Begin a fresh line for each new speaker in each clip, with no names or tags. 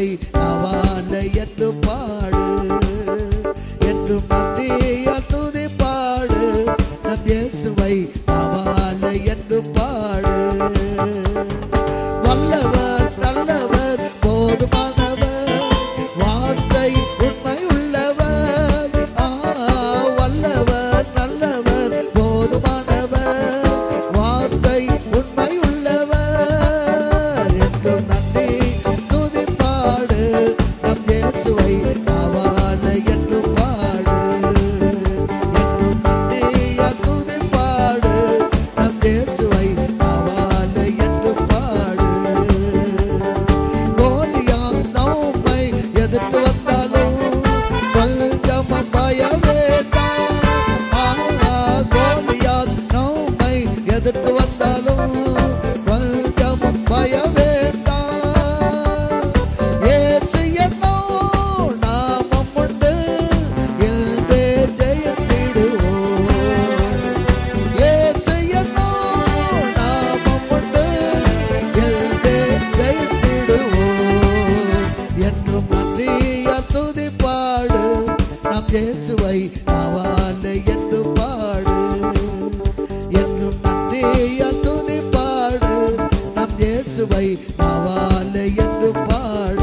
way அவாலை என்று பாட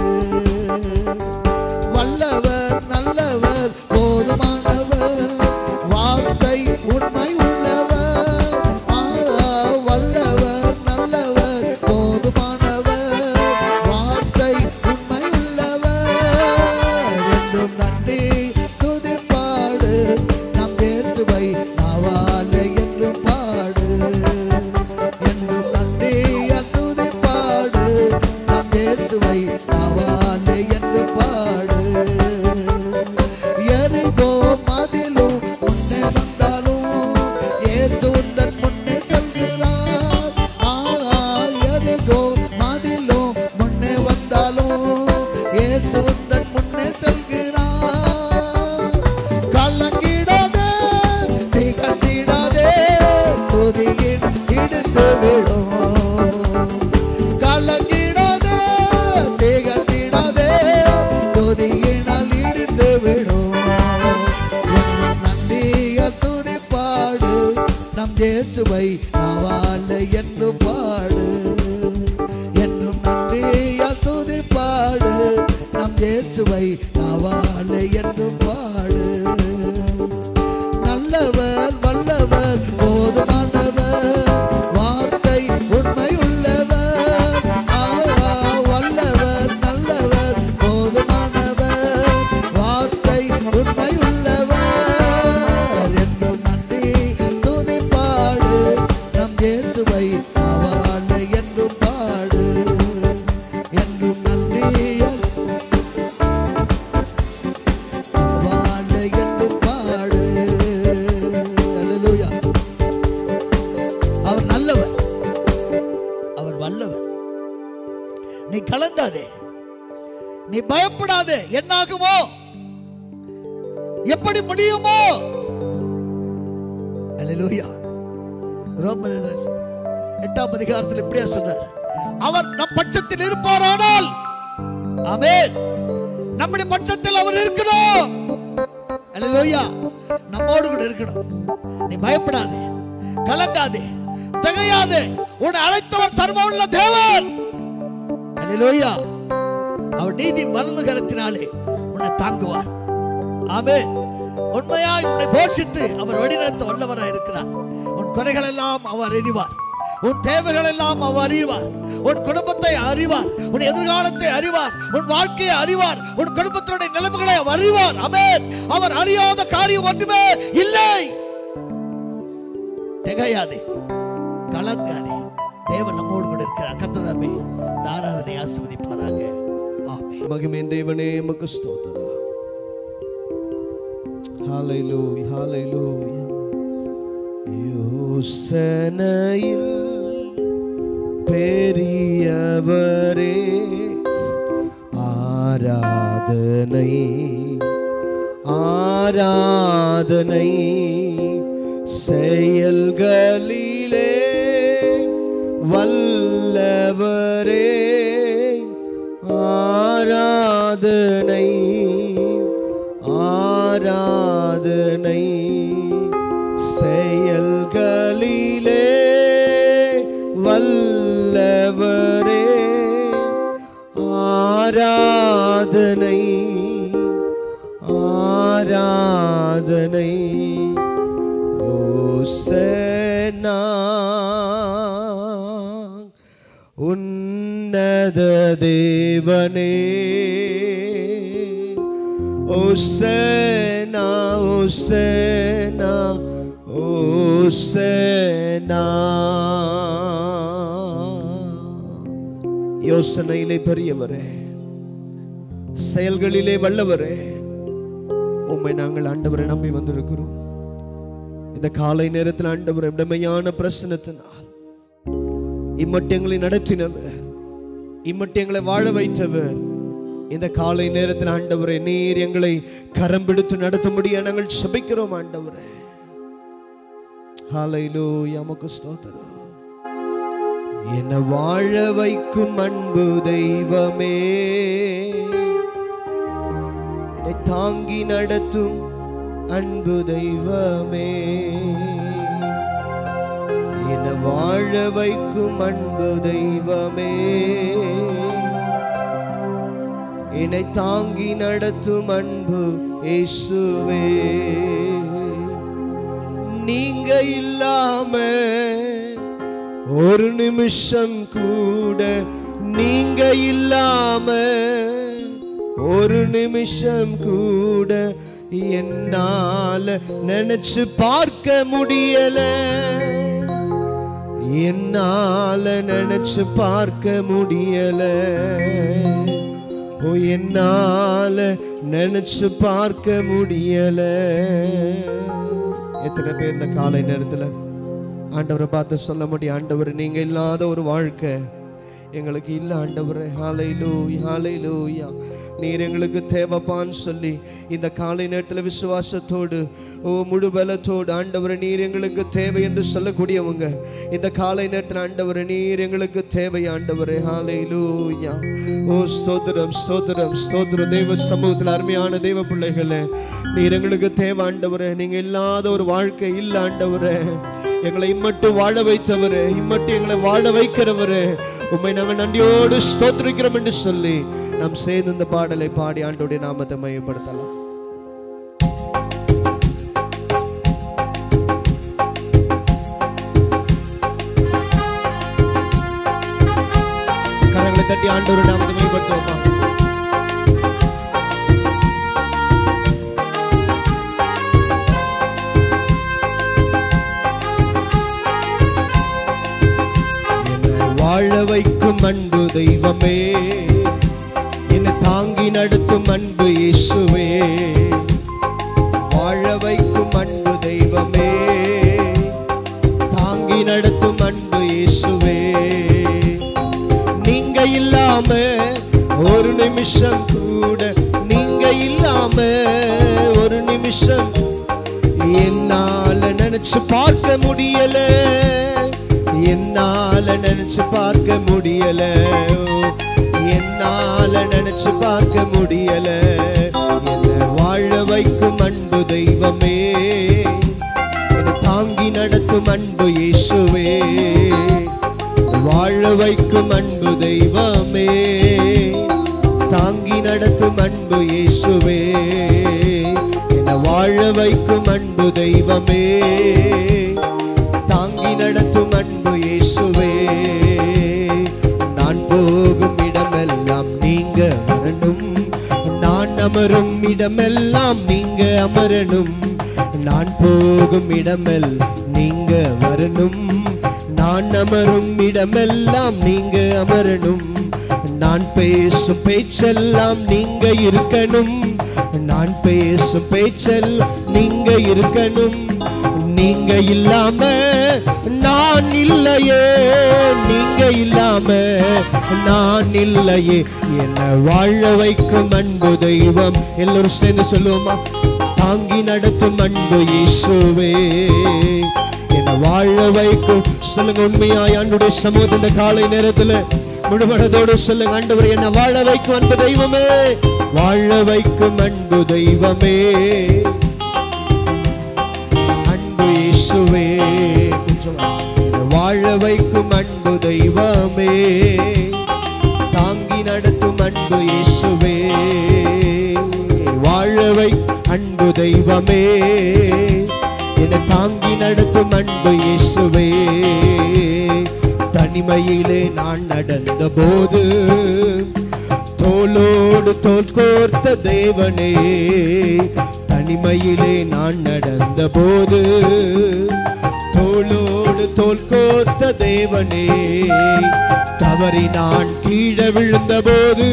நீ பயப்படாதே என்ன ஆகுமோ எப்படி முடியுமோ அலலூயா ரோமர் எட்டாம் அதிகாரத்தில் இப்படியா சொல்றார் அவர் நம் பட்சத்தில் இருப்பாரானால் ஆமேன் நம்முடைய பட்சத்தில் அவர் இருக்கணும் அலலூயா நம்மோடு கூட இருக்கணும் நீ பயப்படாதே கலங்காதே தகையாதே உன்னை அழைத்தவர் சர்வ உள்ள தேவன் அலலூயா அவர் நீதி மருந்து கரத்தினாலே உன்னை தாங்குவார் ஆமே உண்மையாய் உன்னை போஷித்து அவர் வழிநடத்த வல்லவராய் இருக்கிறார் உன் குறைகள் எல்லாம் அவர் அறிவார் உன் தேவைகள் எல்லாம் அவர் அறிவார் உன் குடும்பத்தை அறிவார் உன் எதிர்காலத்தை அறிவார் உன் வாழ்க்கையை அறிவார் உன் குடும்பத்தினுடைய நிலைமைகளை அறிவார் அமேன் அவர் அறியாத காரியம் ஒன்றுமே இல்லை திகையாதே கலங்காதே தேவன் நம்மோடு கூட இருக்கிறார் கத்ததாமே தாராதனை ஆசிர்வதிப்பாராங்க மகிமே தேவனே மக்கு ஸ்தோத்திரம்
ஹalleluya ஹalleluya யோசனையில் பெரியவரே ஆராதனை ஆராதனை செயல்களிலே வல்லவரே சாதனை செயல்களிலே வல்லவரே ஆராதனை ஆராதனை ஓசனா உன்னத தேவனே Jose Hosanna, Hosanna, oh Hosanna. Oh யோசனையிலே பெரியவரே செயல்களிலே வல்லவரே உண்மை நாங்கள் ஆண்டவரை நம்பி வந்திருக்கிறோம் இந்த காலை நேரத்தில் ஆண்டவர் இடமையான பிரசனத்தினால் இம்மட்டு எங்களை நடத்தினவர் இம்மட்டு எங்களை வாழ வைத்தவர் இந்த காலை நேரத்தில் ஆண்டவரே நீர் எங்களை கரம் பிடித்து நடத்தும்படியா நாங்கள் சபிக்கிறோம் ஆண்டவரே ஹாலையிலோ எமக்கு ஸ்தோத்திரம் என்ன வாழ வைக்கும் அன்பு தெய்வமே என்னை தாங்கி நடத்தும் அன்பு தெய்வமே என்ன வாழ வைக்கும் அன்பு தெய்வமே என்னை தாங்கி நடத்தும் அன்பு இயேசுவே நீங்க இல்லாம ஒரு நிமிஷம் கூட நீங்க இல்லாம ஒரு நிமிஷம் கூட என்னால நினைச்சு பார்க்க முடியல என்னால நினைச்சு பார்க்க முடியல ஓ என்னால நினைச்சு பார்க்க முடியல எத்தனை பேர் இந்த காலை நேரத்தில் ஆண்டவரை பார்த்து சொல்ல முடியும் ஆண்டவர் நீங்க இல்லாத ஒரு வாழ்க்கை எங்களுக்கு இல்ல ஆண்டவரே ஹாலை லூய் ஹாலை லூயா நீர் எங்களுக்கு தேவைப்பான்னு சொல்லி இந்த காலை நேரத்தில் விசுவாசத்தோடு ஓ முழு பலத்தோடு ஆண்டவர் நீர் எங்களுக்கு தேவை என்று சொல்லக்கூடியவங்க இந்த காலை நேரத்தில் ஆண்டவர் நீர் எங்களுக்கு தேவை ஆண்டவர் ஹாலை லூயா ஓ ஸ்தோத்திரம் ஸ்தோத்திரம் ஸ்தோத்திர தெய்வ சமூகத்தில் அருமையான தெய்வ பிள்ளைகளே நீர் எங்களுக்கு தேவை ஆண்டவர் நீங்கள் இல்லாத ஒரு வாழ்க்கை இல்லை ஆண்டவர் எங்களை இம்மட்டு வாழ வைத்தவர் இம்மட்டு எங்களை வாழ வைக்கிறவர் உண்மை நாங்கள் நன்றியோடு ஸ்தோத்திரிக்கிறோம் என்று சொல்லி நாம் சேர்ந்து இந்த பாடலை பாடி ஆண்டோடைய நாமத்தை மையப்படுத்தலாம் கரங்களை தட்டி ஆண்டோரு நாமத்தை மையப்படுத்துவோமா அன்பு தெய்வமே என்னை தாங்கி நடத்தும் அன்பு இயேசுவே வாழ வைக்கும் அன்பு தெய்வமே தாங்கி நடத்தும் அன்பு இயேசுவே நீங்க இல்லாம ஒரு நிமிஷம் கூட நீங்க இல்லாம ஒரு நிமிஷம் என்னால நினைச்சு பார்க்க முடியலை என்னால நினைச்சு பார்க்க முடியல என்னால நினைச்சு பார்க்க முடியல என்ன வாழ வைக்கும் அன்பு தெய்வமே என்னை தாங்கி நடத்தும் அன்பு இயேசுவே வாழ வைக்கும் அன்பு தெய்வமே தாங்கி நடத்தும் அன்பு இயேசுவே என வாழ வைக்கும் அன்பு தெய்வமே நடத்தும் அன்பு இயேசுவே நான் போகும் இடமெல்லாம் நீங்க வரணும் நான் அமரும் இடமெல்லாம் நீங்க அமரணும் நான் போகும் இடமெல் நீங்க வரணும் நான் அமரும் இடமெல்லாம் நீங்க அமரணும் நான் பேசும் பேச்செல்லாம் நீங்க இருக்கணும் நான் பேசும் பேச்செல்லாம் நீங்க இருக்கணும் நீங்க இல்லாம நான் இல்லையே நீங்க இல்லாம நான் இல்லையே என்ன வாழ வைக்கும் அன்பு தெய்வம் எல்லோரும் சேர்ந்து சொல்லுவோமா தாங்கி நடத்தும் அன்பு இயேசுவே என்ன வாழ வைக்கும் சொல்லுங்க உண்மையாய் அன்புடைய சமூகத்தை இந்த காலை நேரத்துல முழுமனதோடு சொல்லுங்க ஆண்டவர் என்னை வாழ வைக்கும் அன்பு தெய்வமே வாழ வைக்கும் அன்பு தெய்வமே அன்பு இயேசுவே வாழ வைக்கும் அன்பு தெய்வமே தாங்கி நடத்தும் அன்பு இயேசுவே வாழ வை அன்பு தெய்வமே என தாங்கி நடத்தும் அன்பு இயேசுவே தனிமையிலே நான் நடந்த போது தோலோடு தோல் கோர்த்த தேவனே தனிமையிலே நான் நடந்த போது தோளோடு தோல் கோத்த தேவனே தவறி நான் கீழே விழுந்த போது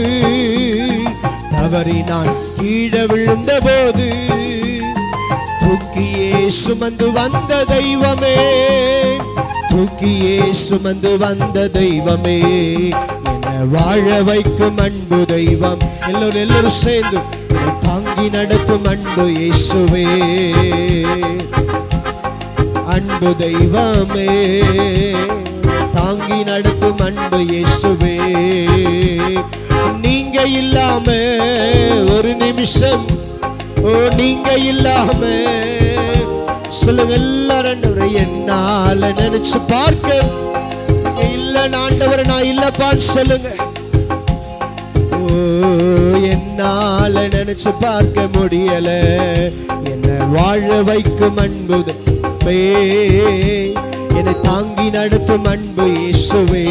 தவறி நான் கீழே விழுந்த போது தூக்கியே சுமந்து வந்த தெய்வமே தூக்கியே சுமந்து வந்த தெய்வமே என்ன வாழ வைக்கும் அன்பு தெய்வம் எல்லோரும் எல்லோரும் சேர்ந்து தாங்கி நடத்தும் அன்பு இயேசுவே அன்பு தெய்வமே தாங்கி நடத்தும் அன்பு இயேசுவே நீங்க இல்லாம ஒரு நிமிஷம் ஓ நீங்க இல்லாம சொல்லுங்க எல்லாரும் என்னால நினைச்சு பார்க்க இல்ல நாண்டவர் நான் இல்லப்பான்னு சொல்லுங்க என்னால நினைச்சு பார்க்க முடியல என்ன வாழ வைக்கும் அன்புதான் அன்பே என்னை தாங்கி நடத்தும் அன்பு இயேசுவே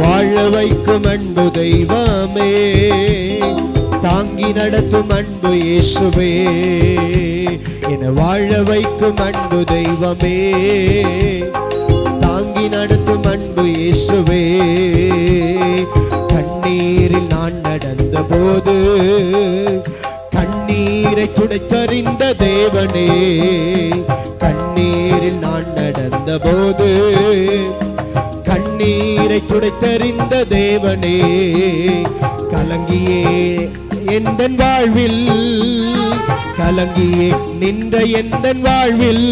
வாழ வைக்கும் அன்பு தெய்வமே தாங்கி நடத்தும் அன்பு இயேசுவே என்னை வாழ வைக்கும் அன்பு தெய்வமே தாங்கி நடத்தும் அன்பு இயேசுவே கண்ணீரில் நான் நடந்த போது கண்ணீரை துடைத்தறிந்த தேவனே கண்ணீரில் நான் நடந்த போது கண்ணீரை துடைத்தறிந்த தேவனே கலங்கியே எந்த வாழ்வில் கலங்கியே நின்ற எந்த வாழ்வில்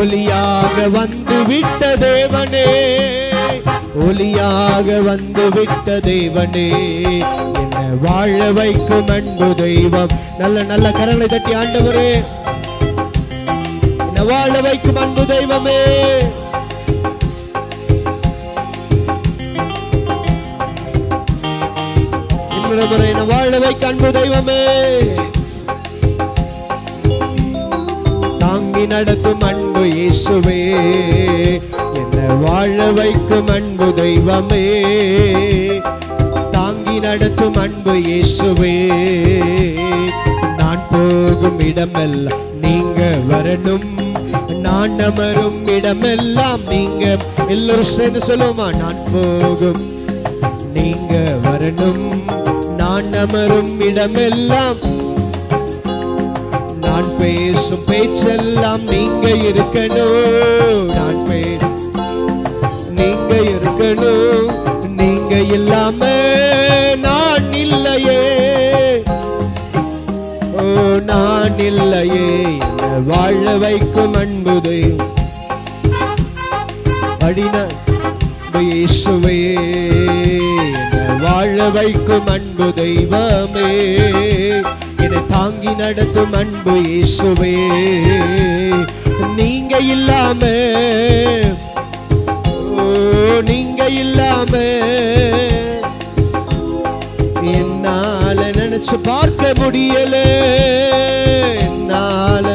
ஒலியாக விட்ட தேவனே ஒலியாக விட்ட தெய்வனே என்ன வாழ வைக்கும் அன்பு தெய்வம் நல்ல நல்ல கரங்களை தட்டி ஆண்டவரே என்ன வாழ வைக்கும் அன்பு தெய்வமே என்ன வாழ வைக்க அன்பு தெய்வமே தாங்கி நடக்கும் அன்பு இயேசுவே வாழ வைக்கும் அன்பு தெய்வமே தாங்கி நடத்தும் அன்பு இயேசுவே நான் போகும் இடமெல்லாம் நீங்க வரணும் நான் அமரும் இடமெல்லாம் நீங்க எல்லோரும் சேர்ந்து சொல்லுமா நான் போகும் நீங்க வரணும் நான் அமரும் இடமெல்லாம் நான் பேசும் பேச்செல்லாம் நீங்க இருக்கணும் வேணும் நீங்க இல்லாம நான் இல்லையே ஓ நான் இல்லையே வாழ வைக்கும் அன்புதை படினேசுவே வாழ வைக்கும் அன்பு தெய்வமே என்னை தாங்கி நடத்தும் அன்பு இயேசுவே நீங்க இல்லாம நீங்க நீங்க இல்லாம என்னால நினைச்சு பார்க்க முடியல என்னால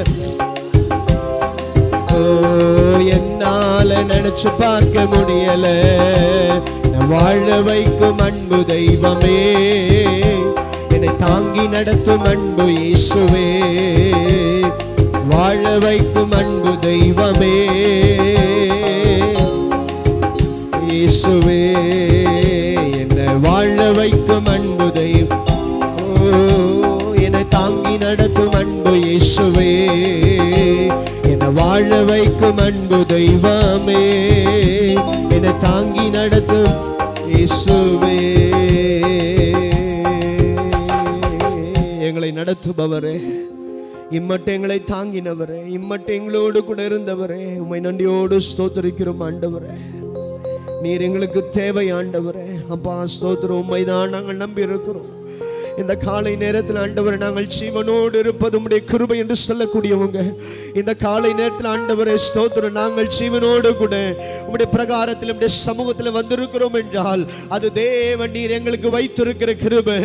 என்னால நினைச்சு பார்க்க முடியல வாழ வைக்கும் அன்பு தெய்வமே என்னை தாங்கி நடத்தும் அன்பு இயேசுவே வாழ வைக்கும் அன்பு தெய்வமே இயேசுவே என்னை வாழ வைக்கும் அன்பு தெய்வம் ஓ என்னை தாங்கி நடத்தும் அன்பு இயேசுவே என்னை வாழ வைக்கும் அன்பு தெய்வமே என்னை தாங்கி நடத்தும் இயேசுவே எங்களை நடத்துபவரே இம்மட்டு எங்களை தாங்கினவரே இம்மட்டு எங்களோடு கூட இருந்தவரே உண்மை நன்றியோடு ஸ்தோத்தரிக்கிறோம் ஆண்டவரே நீர் எங்களுக்கு தேவை ஆண்டவரே அப்பா ஸ்தோத்திரம் உண்மைதான் நாங்கள் நம்பி இருக்கிறோம் இந்த காலை நேரத்தில் ஆண்டவரை நாங்கள் ஜீவனோடு இருப்பது உடைய கிருபை என்று சொல்லக்கூடியவங்க இந்த காலை நேரத்தில் ஆண்டவரை ஸ்தோத்திரம் நாங்கள் ஜீவனோடு கூட உங்களுடைய பிரகாரத்தில் உடைய சமூகத்தில் வந்திருக்கிறோம் என்றால் அது தேவன் நீர் எங்களுக்கு வைத்திருக்கிற கிருபை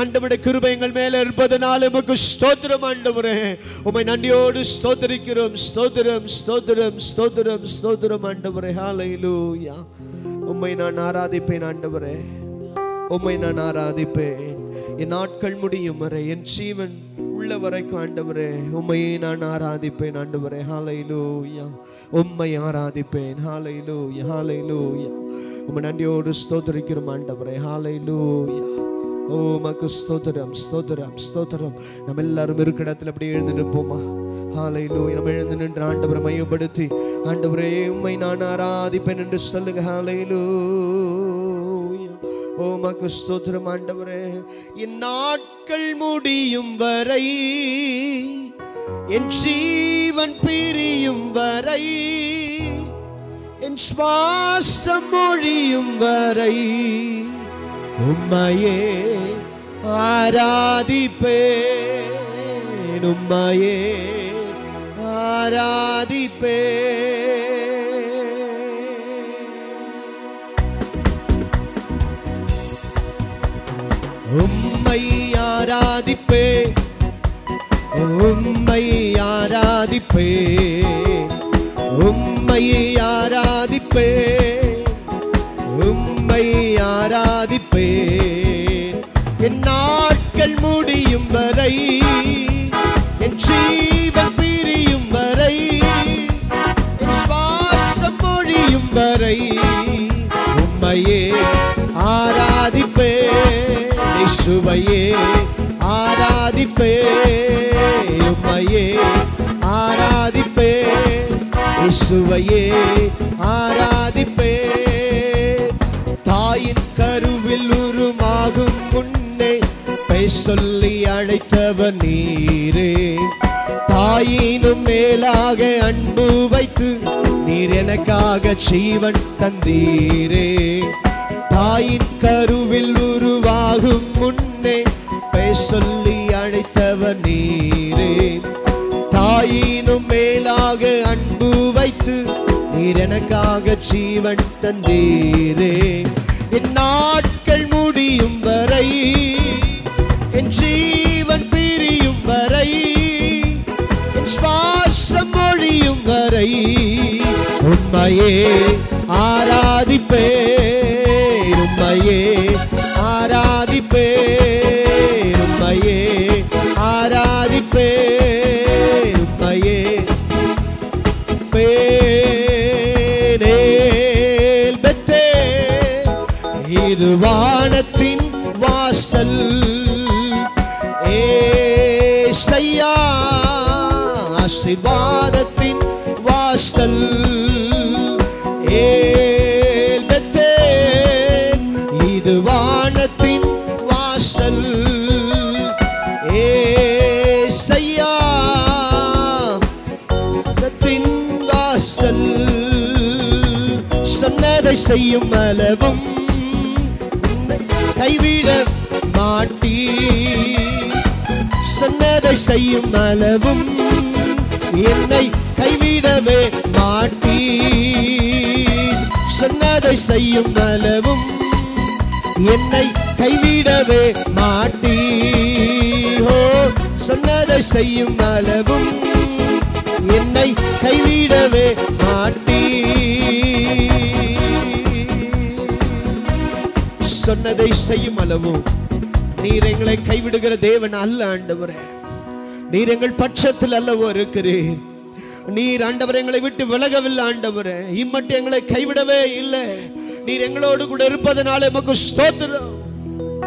ஆண்டவருடைய கிருபை எங்கள் மேலே இருப்பதுனால உமக்கு ஸ்தோத்திரம் ஆண்டவரே உமை நன்றியோடு ஸ்தோத்தரிக்கிறோம் ஸ்தோத்திரம் ஸ்தோத்திரம் ஸ்தோத்திரம் ஸ்தோத்திரம் ஆண்டவரே ஹாலையிலூயா உம்மை நான் ஆராதிப்பேன் ஆண்டவரே உம்மை நான் ஆராதிப்பேன் என் நாட்கள் முடியும் வரை என் ஜீவன் உள்ள வரைக்கும் ஆண்டவரே உம்மையே நான் ஆராதிப்பேன் ஆண்டவரே ஹாலை லூயா உம்மை ஆராதிப்பேன் ஹாலை லூயா ஹாலை லூயா உம்மை நன்றியோடு ஸ்தோத்தரிக்கிறோம் ஆண்டவரே ஹாலை லூயா ஓ மக்கு ஸ்தோத்திரம் ஸ்தோத்திரம் ஸ்தோத்திரம் நம்ம எல்லாரும் இருக்கிற இடத்துல அப்படியே எழுந்து நிற்போமா ஹாலை நம்ம எழுந்து நின்று ஆண்டவரை மையப்படுத்தி ஆண்டவரே உண்மை நான் ஆராதிப்பேன் என்று சொல்லுங்க ஹாலை ஓமாக்கு ஸ்தோத்திரம் ஆண்டவரே என் நாட்கள் முடியும் வரை என் ஜீவன் பிரியும் வரை என் சுவாசம் மொழியும் வரை உம்மையே ஆராதிப்பே உம்மையே ആരാധിപ്പേ உம்மை ஆராதிப்பே உம்மை ஆராதிப்பே உம்மை ஆராதிப்பே உம்மை ஆராதிப்பே என் நாட்கள் முடியும் வரை என் சீ உம்மை உம்மையே ஆராதிப்பே இசுவையே ஆராதிப்பே உம்மையே ஆராதிப்பே இசுவையே ஆராதிப்பே தாயின் கருவில் உருமாகும் முன்னே பெய் சொல்லி அழைத்தவர் நீரே தாயினும் மேலாக அன்பு வைத்து நீர் எனக்காக ஜீவன் தந்தீரே தாயின் கருவில் உருவாகும் முன்னே பெயர் சொல்லி அழைத்தவர் நீரே தாயினும் மேலாக அன்பு வைத்து நீர் எனக்காக ஜீவன் தந்தீரே என் நாட்கள் முடியும் வரை என் ஜீவன் பிரியும் வரை என் சுவா வரை உண்மையே ஆராதிப்பே உண்மையே ஆராதிப்பே உண்மையே ஆராதிப்பே வானத்தின் வாசல் ஏ ஆசிர்வாத செய்யும் அளவும் கைவிட மாட்டி சொன்னதை செய்யும் அளவும் என்னை கைவிடவே மாட்டி சொன்னதை செய்யும் அளவும் என்னை கைவிடவே மாட்டி ஹோ சொன்னதை செய்யும் அளவும் என்னை கைவிடவே மாட்டீ சொன்னதை செய்யும் அளவும் நீர் எங்களை கைவிடுகிற தேவன் அல்ல ஆண்டவரே நீர் எங்கள் பட்சத்தில் அல்லவோ இருக்கிறீர் நீர் ஆண்டவர் எங்களை விட்டு விலகவில்லை ஆண்டவரே இம்மட்டு எங்களை கைவிடவே இல்லை நீர் எங்களோடு கூட இருப்பதனால எமக்கு ஸ்தோத்திரம்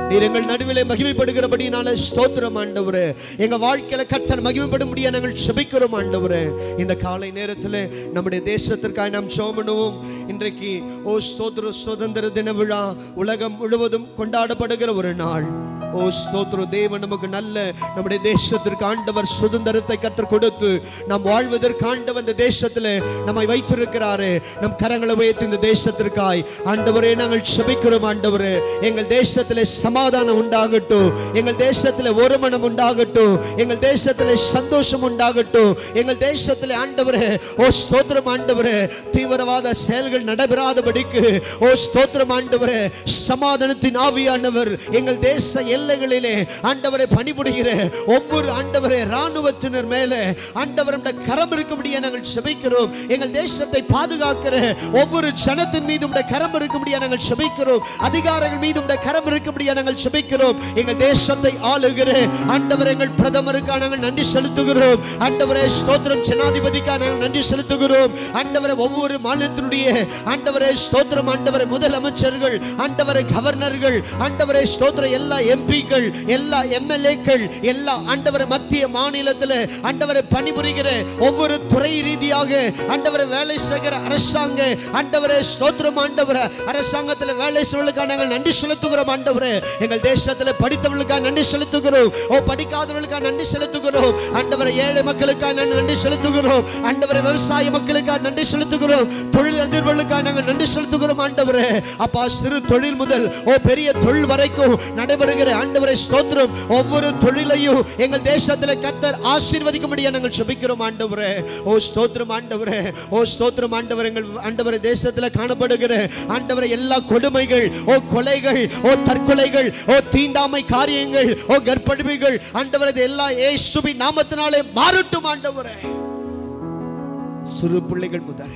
நீர் எங்கள் நடுவில் மகிமைப்படுகிறபடினால ஸ்தோத்திரம் ஆண்டவர் எங்கள் வாழ்க்கையில் கர்த்தர் மகிமைப்பட முடிய நாங்கள் செபிக்கிறோம் ஆண்டவர் இந்த காலை நேரத்தில் நம்முடைய தேசத்திற்காக நாம் சோமனுவோம் இன்றைக்கு ஓ ஸ்தோத்திர சுதந்திர தின விழா உலகம் முழுவதும் கொண்டாடப்படுகிற ஒரு நாள் ஓ ஸ்தோத்திர தேவன் நமக்கு நல்ல நம்முடைய தேசத்திற்கு ஆண்டவர் சுதந்திரத்தை கற்றுக் கொடுத்து நாம் வாழ்வதற்கு ஆண்டவர் இந்த தேசத்தில் நம்மை வைத்திருக்கிறாரு நம் கரங்களை உயர்த்தி இந்த தேசத்திற்காய் ஆண்டவரே நாங்கள் செபிக்கிறோம் ஆண்டவரே எங்கள் தேசத்தில் சமாதானம் உண்டாகட்டும் எங்கள் தேசத்தில் ஒருமணம் உண்டாகட்டும் எங்கள் தேசத்தில் சந்தோஷம் உண்டாகட்டும் எங்கள் தேசத்தில் ஆண்டவரே ஓ ஸ்தோத்திரம் ஆண்டவரே தீவிரவாத செயல்கள் நடைபெறாதபடிக்கு ஓ ஸ்தோத்திரம் ஆண்டவரே சமாதானத்தின் ஆவியானவர் எங்கள் தேச எல்லை எல்லைகளிலே ஆண்டவரை பணிபுரிகிற ஒவ்வொரு ஆண்டவரை இராணுவத்தினர் மேலே ஆண்டவரோட கரம் இருக்கும்படியா நாங்கள் செபிக்கிறோம் எங்கள் தேசத்தை பாதுகாக்கிற ஒவ்வொரு ஜனத்தின் மீது உடைய கரம் இருக்கும்படியா நாங்கள் செபிக்கிறோம் அதிகாரங்கள் மீது உடைய கரம் இருக்கும்படியா நாங்கள் செபிக்கிறோம் எங்கள் தேசத்தை ஆளுகிற ஆண்டவர் எங்கள் பிரதமருக்காக நாங்கள் நன்றி செலுத்துகிறோம் ஆண்டவரே ஸ்தோத்திரம் ஜனாதிபதிக்காக நாங்கள் நன்றி செலுத்துகிறோம் ஆண்டவரை ஒவ்வொரு மாநிலத்தினுடைய ஆண்டவரே ஸ்தோத்திரம் ஆண்டவரை முதலமைச்சர்கள் ஆண்டவரை கவர்னர்கள் ஆண்டவரே ஸ்தோத்திரம் எல்லா எம் எம்பிகள் எல்லா எம்எல்ஏக்கள் எல்லா ஆண்டவர் மத்திய மாநிலத்தில் ஆண்டவரை பணிபுரிகிற ஒவ்வொரு துறை ரீதியாக ஆண்டவரை வேலை செய்கிற அரசாங்க ஆண்டவரை ஸ்தோத்திரம் ஆண்டவர அரசாங்கத்தில் வேலை செய்வதற்காக நாங்கள் நன்றி செலுத்துகிறோம் ஆண்டவரே எங்கள் தேசத்தில் படித்தவர்களுக்காக நன்றி செலுத்துகிறோம் ஓ படிக்காதவர்களுக்காக நன்றி செலுத்துகிறோம் ஆண்டவர ஏழை மக்களுக்காக நாங்கள் நன்றி செலுத்துகிறோம் ஆண்டவர விவசாய மக்களுக்காக நன்றி செலுத்துகிறோம் தொழில் அதிர்வுகளுக்காக நாங்கள் நன்றி செலுத்துகிறோம் ஆண்டவரே அப்பா சிறு தொழில் முதல் ஓ பெரிய தொழில் வரைக்கும் நடைபெறுகிற ஆண்டவரை ஸ்தோத்திரம் ஒவ்வொரு தொழிலையும் எங்கள் தேசத்தில் கத்தர் ஆசீர்வதிக்கும்படியா நாங்கள் சுபிக்கிறோம் ஆண்டவரே ஓ ஸ்தோத்திரம் ஆண்டவரே ஓ ஸ்தோத்திரம் ஆண்டவர் எங்கள் ஆண்டவரை தேசத்தில் காணப்படுகிற ஆண்டவரை எல்லா கொடுமைகள் ஓ கொலைகள் ஓ தற்கொலைகள் ஓ தீண்டாமை காரியங்கள் ஓ கர்ப்படிமைகள் ஆண்டவரது எல்லா நாமத்தினாலே மாறட்டும் ஆண்டவரே சிறு பிள்ளைகள் முதல்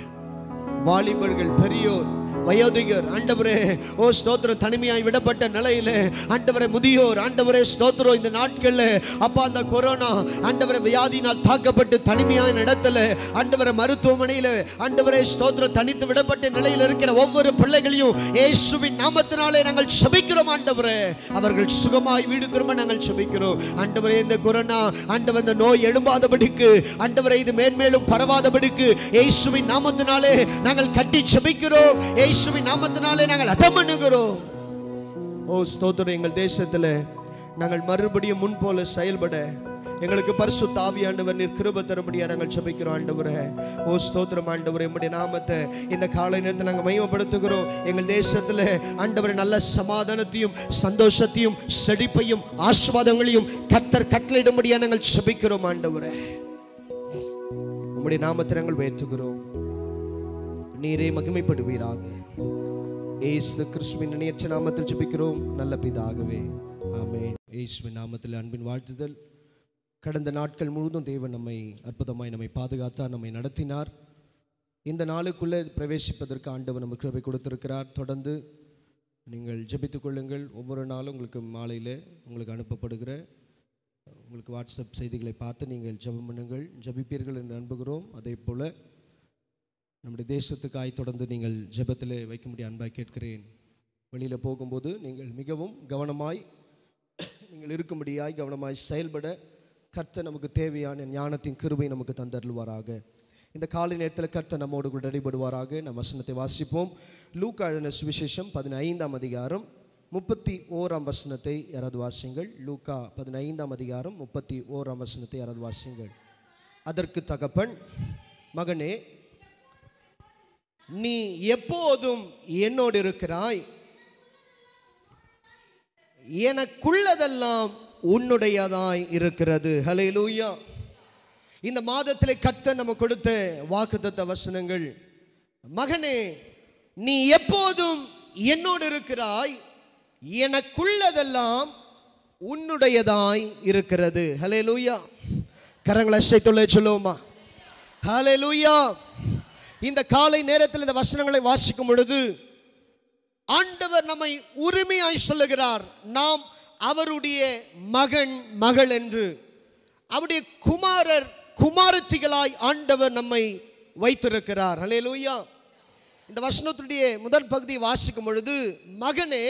வாலிபர்கள் பெரியோர் வயோதிகர் ஆண்டவரே ஓ ஸ்தோத்திர தனிமையாய் விடப்பட்ட நிலையில ஆண்டவரே முதியோர் ஆண்டவரே ஸ்தோத்திரம் இந்த நாட்கள்ல அப்பா அந்த கொரோனா ஆண்டவரை வியாதினால் தாக்கப்பட்டு தனிமையாய் நடத்தல ஆண்டவரை மருத்துவமனையில் ஆண்டவரே ஸ்தோத்திர தனித்து விடப்பட்ட நிலையில் இருக்கிற ஒவ்வொரு பிள்ளைகளையும் இயேசுவின் நாமத்தினாலே நாங்கள் சபிக்கிறோம் ஆண்டவரே அவர்கள் சுகமாய் வீடு திரும்ப நாங்கள் சபிக்கிறோம் ஆண்டவரே இந்த கொரோனா ஆண்டவர் இந்த நோய் எழும்பாதபடிக்கு ஆண்டவரை இது மேன்மேலும் பரவாதபடிக்கு இயேசுவின் நாமத்தினாலே நாங்கள் கட்டி சபிக்கிறோம் ஏசு இயேசுவின் நாமத்தினாலே நாங்கள் அதம் பண்ணுகிறோம் ஓ ஸ்தோத்திரம் எங்கள் தேசத்தில் நாங்கள் மறுபடியும் முன் போல செயல்பட எங்களுக்கு பரிசு ஆண்டவர் நீர் கிருப தரும்படியாக நாங்கள் சபிக்கிறோம் ஆண்டவரே ஓ ஸ்தோத்திரம் ஆண்டவர் எம்முடைய நாமத்தை இந்த காலை நேரத்தில் நாங்கள் மையப்படுத்துகிறோம் எங்கள் தேசத்தில் ஆண்டவர் நல்ல சமாதானத்தையும் சந்தோஷத்தையும் செழிப்பையும் ஆஸ்வாதங்களையும் கத்தர் கட்டளையிடும்படியா நாங்கள் சபிக்கிறோம் ஆண்டவரே உம்முடைய நாமத்தை நாங்கள் உயர்த்துகிறோம் நீரே மகிமைப்படுவீராக ஏசு கிறிஸ்துவின் நினைச்ச நாமத்தில் ஜெபிக்கிறோம் நல்ல பிதாகவே ஆமே ஏசுவின் நாமத்தில் அன்பின் வாழ்த்துதல் கடந்த நாட்கள் முழுதும் தேவன் நம்மை அற்புதமாய் நம்மை பாதுகாத்தார் நம்மை நடத்தினார் இந்த நாளுக்குள்ளே பிரவேசிப்பதற்கு ஆண்டவர் நமக்கு கிருபை கொடுத்திருக்கிறார் தொடர்ந்து நீங்கள் ஜெபித்துக் கொள்ளுங்கள் ஒவ்வொரு நாளும் உங்களுக்கு மாலையில் உங்களுக்கு அனுப்பப்படுகிற உங்களுக்கு வாட்ஸ்அப் செய்திகளை பார்த்து நீங்கள் ஜெபம் பண்ணுங்கள் ஜபிப்பீர்கள் என்று நம்புகிறோம் அதே போல் நம்முடைய தேசத்துக்காய் தொடர்ந்து நீங்கள் ஜெபத்தில் வைக்க முடிய அன்பாக கேட்கிறேன் வெளியில் போகும்போது நீங்கள் மிகவும் கவனமாய் நீங்கள் இருக்கும்படியாய் கவனமாய் செயல்பட கர்த்த நமக்கு தேவையான ஞானத்தின் கிருபை நமக்கு தந்தருள்வாராக இந்த காலை நேரத்தில் கர்த்த நம்மோடு கூட நடைபெறுவாராக நம் வசனத்தை வாசிப்போம் லூக் எழுதின சுவிசேஷம் பதினைந்தாம் அதிகாரம் முப்பத்தி ஓராம் வசனத்தை யாராவது வாசியுங்கள் லூக்கா பதினைந்தாம் அதிகாரம் முப்பத்தி ஓராம் வசனத்தை யாராவது வாசியுங்கள் அதற்கு தகப்பன் மகனே நீ எப்போதும் என்னோடு இருக்கிறாய் எனக்குள்ளதெல்லாம் உன்னுடையதாய் இருக்கிறது ஹலே லூயா இந்த மாதத்தில் கத்த நம்ம கொடுத்த வாக்குத்தத்த வசனங்கள் மகனே நீ எப்போதும் என்னோடு இருக்கிறாய் எனக்குள்ளதெல்லாம் உன்னுடையதாய் இருக்கிறது ஹலே லூயா கரங்களை அசைத்துள்ள சொல்லுவோமா ஹலே லூயா இந்த காலை நேரத்தில் இந்த வசனங்களை வாசிக்கும் பொழுது ஆண்டவர் நம்மை உரிமையாய் சொல்லுகிறார் நாம் அவருடைய மகன் மகள் என்று அவருடைய குமாரர் குமாரத்திகளாய் ஆண்டவர் நம்மை வைத்திருக்கிறார் ஹலே லூயா இந்த வசனத்துடைய முதல் பகுதி வாசிக்கும் பொழுது மகனே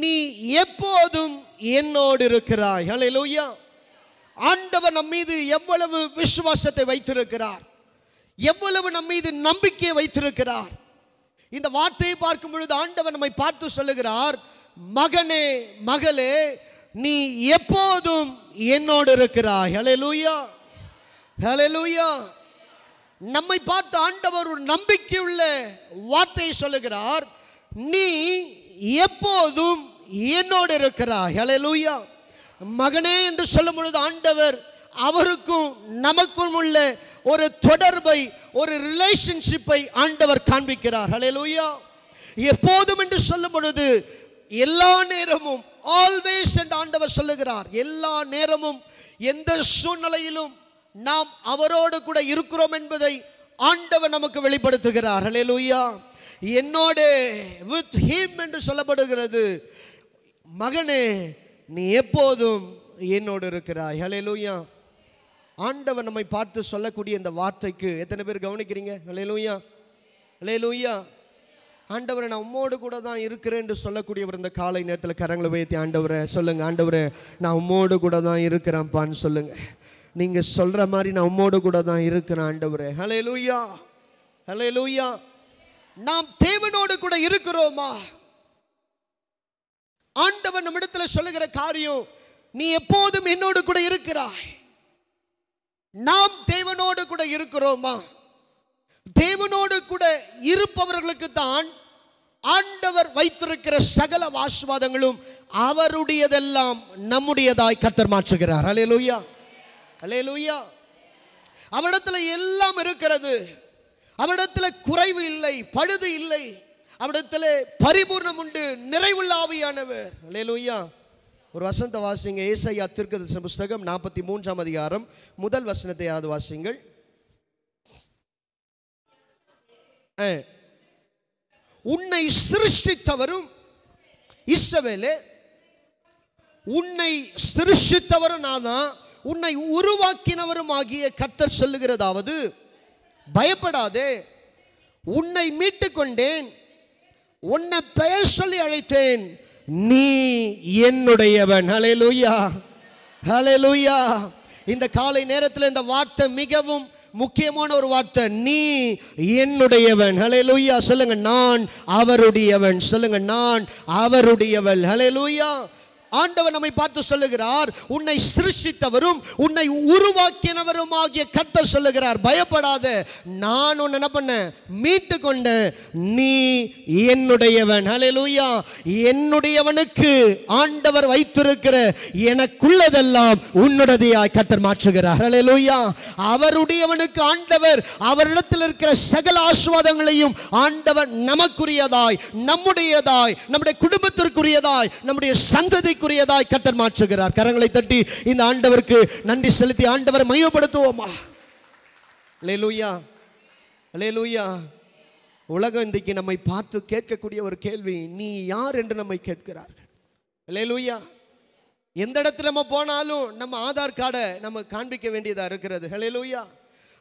நீ எப்போதும் என்னோடு இருக்கிறாய் ஹலே லூயா ஆண்டவர் நம்ம மீது எவ்வளவு விசுவாசத்தை வைத்திருக்கிறார் எவ்வளவு நம்ம இது நம்பிக்கையை வைத்திருக்கிறார் இந்த வார்த்தையை பார்க்கும் பொழுது ஆண்டவர் நம்மை பார்த்து சொல்லுகிறார் மகனே மகளே நீ எப்போதும் என்னோடு இருக்கிறாய் ஹலே லூயா ஹலே லூயா நம்மை பார்த்து ஆண்டவர் ஒரு நம்பிக்கையுள்ள வார்த்தையை சொல்லுகிறார் நீ எப்போதும் என்னோடு இருக்கிறாய் ஹலே லூயா மகனே என்று சொல்லும் பொழுது ஆண்டவர் அவருக்கும் நமக்கும் உள்ள ஒரு தொடர்பை ஒரு ரிலேஷன்ஷிப்பை ஆண்டவர் காண்பிக்கிறார் லூயா எப்போதும் என்று சொல்லும் பொழுது எல்லா நேரமும் ஆல்வேஸ் என்று ஆண்டவர் சொல்லுகிறார் எல்லா நேரமும் எந்த சூழ்நிலையிலும் நாம் அவரோடு கூட இருக்கிறோம் என்பதை ஆண்டவர் நமக்கு வெளிப்படுத்துகிறார் லூயா என்னோடு வித் ஹீம் என்று சொல்லப்படுகிறது மகனே நீ எப்போதும் என்னோடு இருக்கிறாய் லூயா ஆண்டவன் நம்மை பார்த்து சொல்லக்கூடிய இந்த வார்த்தைக்கு எத்தனை பேர் கவனிக்கிறீங்க அலே அலே லூயா ஆண்டவரை நான் உம்மோடு கூட தான் இருக்கிறேன் என்று சொல்லக்கூடியவர் இந்த காலை நேரத்தில் கரங்களை உயர்த்தி ஆண்டவரை சொல்லுங்கள் ஆண்டவரை நான் உம்மோடு கூட தான் இருக்கிறேன்ப்பான்னு சொல்லுங்கள் நீங்கள் சொல்கிற மாதிரி நான் உம்மோடு கூட தான் இருக்கிறேன் ஆண்டவரே ஹலே லூயா ஹலே லூயா நாம் தேவனோடு கூட இருக்கிறோமா ஆண்டவன் நம்மிடத்தில் சொல்லுகிற காரியம் நீ எப்போதும் என்னோடு கூட இருக்கிறாய் நாம் தேவனோடு கூட இருக்கிறோமா தேவனோடு கூட இருப்பவர்களுக்கு தான் ஆண்டவர் வைத்திருக்கிற சகல ஆஸ்வாதங்களும் அவருடையதெல்லாம் நம்முடையதாய் கத்தர் மாற்றுகிறார் அலே லூயா அலே லூயா அவரிடத்துல எல்லாம் இருக்கிறது அவரிடத்துல குறைவு இல்லை பழுது இல்லை அவரிடத்துல பரிபூர்ணம் உண்டு நிறைவுள்ள ஆவியானவர் அலே லூயா ஒரு வசந்த வாசிங்க ஏசையா திருக்கதர்சன புஸ்தகம் நாற்பத்தி மூன்றாம் அதிகாரம் முதல் வசனத்தை யாராவது வாசிங்கள் உன்னை சிருஷ்டித்தவரும் இசவேலு உன்னை சிருஷ்டித்தவரும் நான் தான் உன்னை உருவாக்கினவரும் ஆகிய கர்த்தர் சொல்லுகிறதாவது பயப்படாதே உன்னை மீட்டு கொண்டேன் உன்னை பெயர் சொல்லி அழைத்தேன் நீ என்னுடையவன் ஹலே லூயா ஹலே லூயா இந்த காலை நேரத்தில் இந்த வார்த்தை மிகவும் முக்கியமான ஒரு வார்த்தை நீ என்னுடையவன் ஹலே லூயா சொல்லுங்க நான் அவருடையவன் சொல்லுங்க நான் அவருடையவள் ஹலே லூயா ஆண்டவர் நம்மை பார்த்து சொல்லுகிறார் உன்னை சிருஷித்தவரும் உன்னை உருவாக்கினவரும் ஆகிய கத்த சொல்லுகிறார் பயப்படாத நான் உன்னை என்ன பண்ணேன் மீட்டு கொண்ட நீ என்னுடையவன் அலையலூயா என்னுடையவனுக்கு ஆண்டவர் வைத்திருக்கிற எனக்குள்ளதெல்லாம் உன்னுடையதாய் கட்டர் மாற்றுகிறார் அலையலூயா அவருடையவனுக்கு ஆண்டவர் அவரிடத்தில் இருக்கிற சகல ஆசுவாதங்களையும் ஆண்டவர் நமக்குரியதாய் நம்முடையதாய் நம்முடைய குடும்பத்திற்குரியதாய் நம்முடைய சந்ததிக்கு மகிமைக்குரியதாய் கத்தர் மாற்றுகிறார் கரங்களை தட்டி இந்த ஆண்டவருக்கு நன்றி செலுத்தி ஆண்டவரை மையப்படுத்துவோமா லேலூயா லேலூயா உலகம் இன்றைக்கு நம்மை பார்த்து கேட்கக்கூடிய ஒரு கேள்வி நீ யார் என்று நம்மை கேட்கிறார்கள் லேலூயா எந்த இடத்துல நம்ம போனாலும் நம்ம ஆதார் கார்டை நம்ம காண்பிக்க வேண்டியதாக இருக்கிறது ஹலே லூயா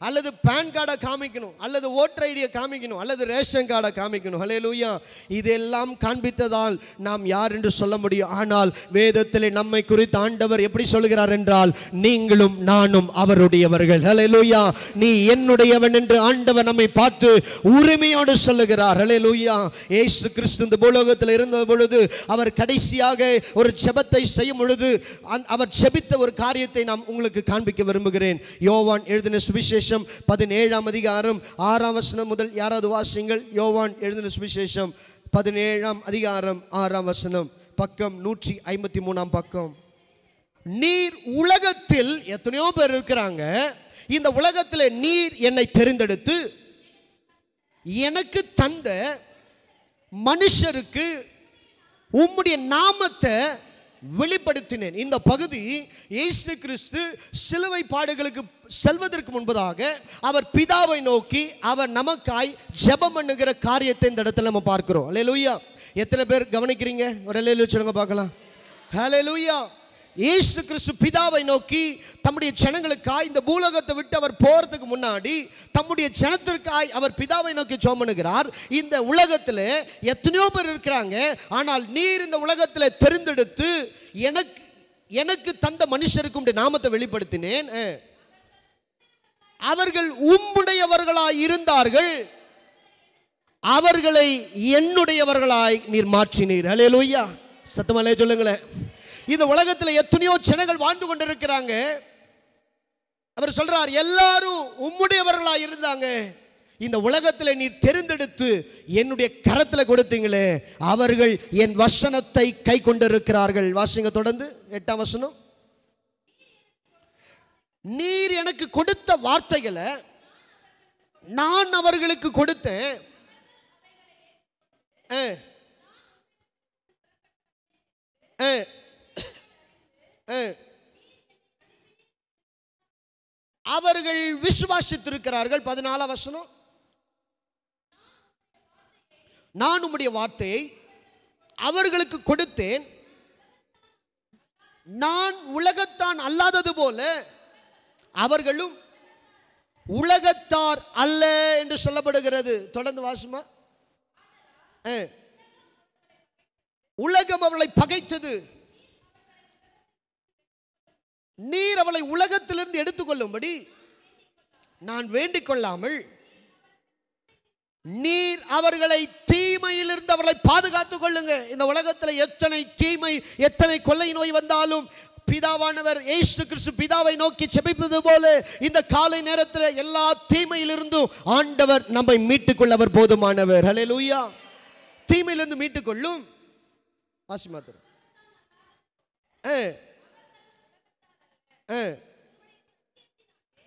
அல்லது பேன் கார்டை காமிக்கணும் அல்லது ஓட்டர் ஐடியை காமிக்கணும் அல்லது ரேஷன் கார்டை காமிக்கணும் ஹலே லூயா இதெல்லாம் காண்பித்ததால் நாம் யார் என்று சொல்ல முடியும் ஆனால் வேதத்தில் நம்மை குறித்து ஆண்டவர் எப்படி சொல்கிறார் என்றால் நீங்களும் நானும் அவருடையவர்கள் ஹலே லூயா நீ என்னுடையவன் என்று ஆண்டவர் நம்மை பார்த்து உரிமையோடு சொல்லுகிறார் ஹலே லூயா ஏசு கிறிஸ்து இந்த பூலோகத்தில் இருந்த பொழுது அவர் கடைசியாக ஒரு செபத்தை செய்யும் பொழுது அவர் செபித்த ஒரு காரியத்தை நாம் உங்களுக்கு காண்பிக்க விரும்புகிறேன் யோவான் எழுதின சுவிசேஷ சுவிசேஷம் பதினேழாம் அதிகாரம் ஆறாம் வசனம் முதல் யாராவது வாசிங்கள் யோவான் எழுதின சுவிசேஷம் பதினேழாம் அதிகாரம் ஆறாம் வசனம் பக்கம் நூற்றி ஐம்பத்தி மூணாம் பக்கம் நீர் உலகத்தில் எத்தனையோ பேர் இருக்கிறாங்க இந்த உலகத்தில் நீர் என்னை தெரிந்தெடுத்து எனக்கு தந்த மனுஷருக்கு உம்முடைய நாமத்தை வெளிப்படுத்தினேன் இந்த பகுதி இயேசு கிறிஸ்து சிலுவை பாடுகளுக்கு செல்வதற்கு முன்பதாக அவர் பிதாவை நோக்கி அவர் நமக்காய் ஜபம் பண்ணுகிற காரியத்தை இந்த இடத்துல நம்ம பார்க்கிறோம் அலே லூயா எத்தனை பேர் கவனிக்கிறீங்க ஒரு அலே லூ சொல்லுங்க பார்க்கலாம் ஹலே லூயா இயேசு கிறிஸ்து பிதாவை நோக்கி தம்முடைய ஜனங்களுக்காய் இந்த பூலோகத்தை விட்டு அவர் போகிறதுக்கு முன்னாடி தம்முடைய ஜனத்திற்காய் அவர் பிதாவை நோக்கி சோமனுகிறார் இந்த உலகத்தில் எத்தனையோ பேர் இருக்கிறாங்க ஆனால் நீர் இந்த உலகத்தில் தெரிந்தெடுத்து எனக்கு எனக்கு தந்த மனுஷருக்கு நாமத்தை வெளிப்படுத்தினேன் அவர்கள் உம்முடையவர்களாய் இருந்தார்கள் அவர்களை என்னுடையவர்களாய் நீர் மாற்றினீர் அலே சத்தமலே சொல்லுங்களேன் இந்த உலகத்தில் எத்தனையோ ஜனங்கள் வாழ்ந்து கொண்டிருக்கிறாங்க அவர் சொல்றார் எல்லாரும் உம்முடையவர்களா இருந்தாங்க இந்த உலகத்தில் நீ தெரிந்தெடுத்து என்னுடைய கரத்தில் கொடுத்தீங்களே அவர்கள் என் வசனத்தை கை கொண்டிருக்கிறார்கள் வாசிங்க தொடர்ந்து எட்டாம் வசனம் நீர் எனக்கு கொடுத்த வார்த்தைகளை நான் அவர்களுக்கு
கொடுத்தேன் ஆ ஆ
அவர்கள் விசுவாசித்திருக்கிறார்கள் பதினாலாம் வசனம் நான் உம்முடைய வார்த்தையை அவர்களுக்கு கொடுத்தேன் நான் உலகத்தான் அல்லாதது போல அவர்களும் உலகத்தார் அல்ல என்று சொல்லப்படுகிறது தொடர்ந்து வாசுமா உலகம் அவளை பகைத்தது நீர் அவளை உலகத்திலிருந்து எடுத்துக்கொள்ளும்படி நான் வேண்டிக் கொள்ளாமல் நீர் அவர்களை தீமையிலிருந்து அவர்களை பாதுகாத்துக் கொள்ளுங்க இந்த உலகத்தில் எத்தனை தீமை எத்தனை கொள்ளை நோய் வந்தாலும் பிதாவானவர் ஏசு கிறிஸ்து பிதாவை நோக்கி செபிப்பது போல இந்த காலை நேரத்தில் எல்லா தீமையிலிருந்தும் ஆண்டவர் நம்மை மீட்டுக்கொள்ளவர் போதுமானவர் ஹலே லூயா தீமையிலிருந்து மீட்டுக்கொள்ளும் ஆசிமாத்தூர் ஏ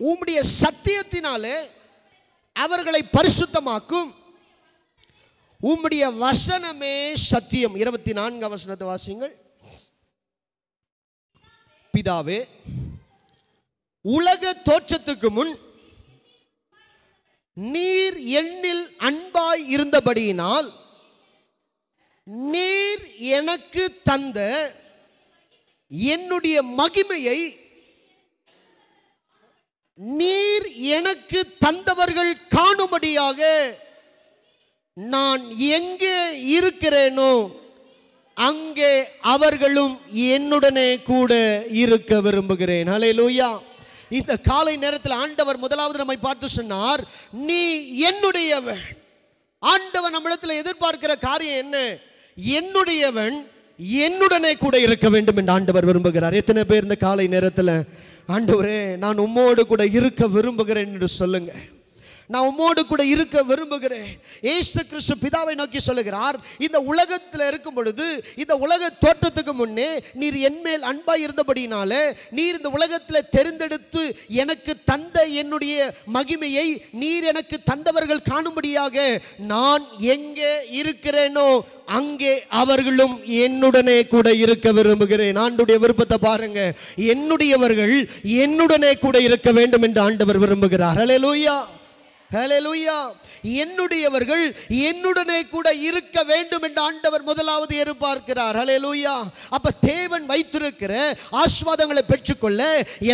உம்முடைய சத்தியத்தினாலே அவர்களை பரிசுத்தமாக்கும் உம்முடைய வசனமே சத்தியம் இருபத்தி நான்கு வசனத்தை வாசிங்கள் பிதாவே உலக தோற்றத்துக்கு முன் நீர் எண்ணில் அன்பாய் இருந்தபடியினால் நீர் எனக்கு தந்த என்னுடைய மகிமையை நீர் எனக்கு தந்தவர்கள் காணும்படியாக நான் எங்கே இருக்கிறேனோ அங்கே அவர்களும் என்னுடனே கூட இருக்க விரும்புகிறேன் ஹலே லூயா இந்த காலை நேரத்தில் ஆண்டவர் முதலாவது நம்மை பார்த்து சொன்னார் நீ என்னுடையவன் ஆண்டவன் நம்மிடத்தில் எதிர்பார்க்கிற காரியம் என்ன என்னுடையவன் என்னுடனே கூட இருக்க வேண்டும் என்று ஆண்டவர் விரும்புகிறார் எத்தனை பேர் இந்த காலை நேரத்தில் ஆண்டவரே நான் உம்மோடு கூட இருக்க விரும்புகிறேன் என்று சொல்லுங்கள் நான் உம்மோடு கூட இருக்க விரும்புகிறேன் ஏசு கிறிஸ்து பிதாவை நோக்கி சொல்லுகிறார் இந்த உலகத்தில் இருக்கும் பொழுது இந்த உலக தோற்றத்துக்கு முன்னே நீர் என்மேல் அன்பாக இருந்தபடினாலே நீர் இந்த உலகத்தில் தெரிந்தெடுத்து எனக்கு தந்த என்னுடைய மகிமையை நீர் எனக்கு தந்தவர்கள் காணும்படியாக நான் எங்கே இருக்கிறேனோ அங்கே அவர்களும் என்னுடனே கூட இருக்க விரும்புகிறேன் ஆண்டுடைய விருப்பத்தை பாருங்க என்னுடையவர்கள் என்னுடனே கூட இருக்க வேண்டும் என்று ஆண்டவர் விரும்புகிறார் அலே லூயா என்னுடையவர்கள் என்னுடனே கூட இருக்க வேண்டும் என்று ஆண்டவர் முதலாவது எதிர்பார்க்கிறார் ஹலே லூயா அப்ப தேவன் வைத்திருக்கிற ஆஸ்வாதங்களை பெற்றுக்கொள்ள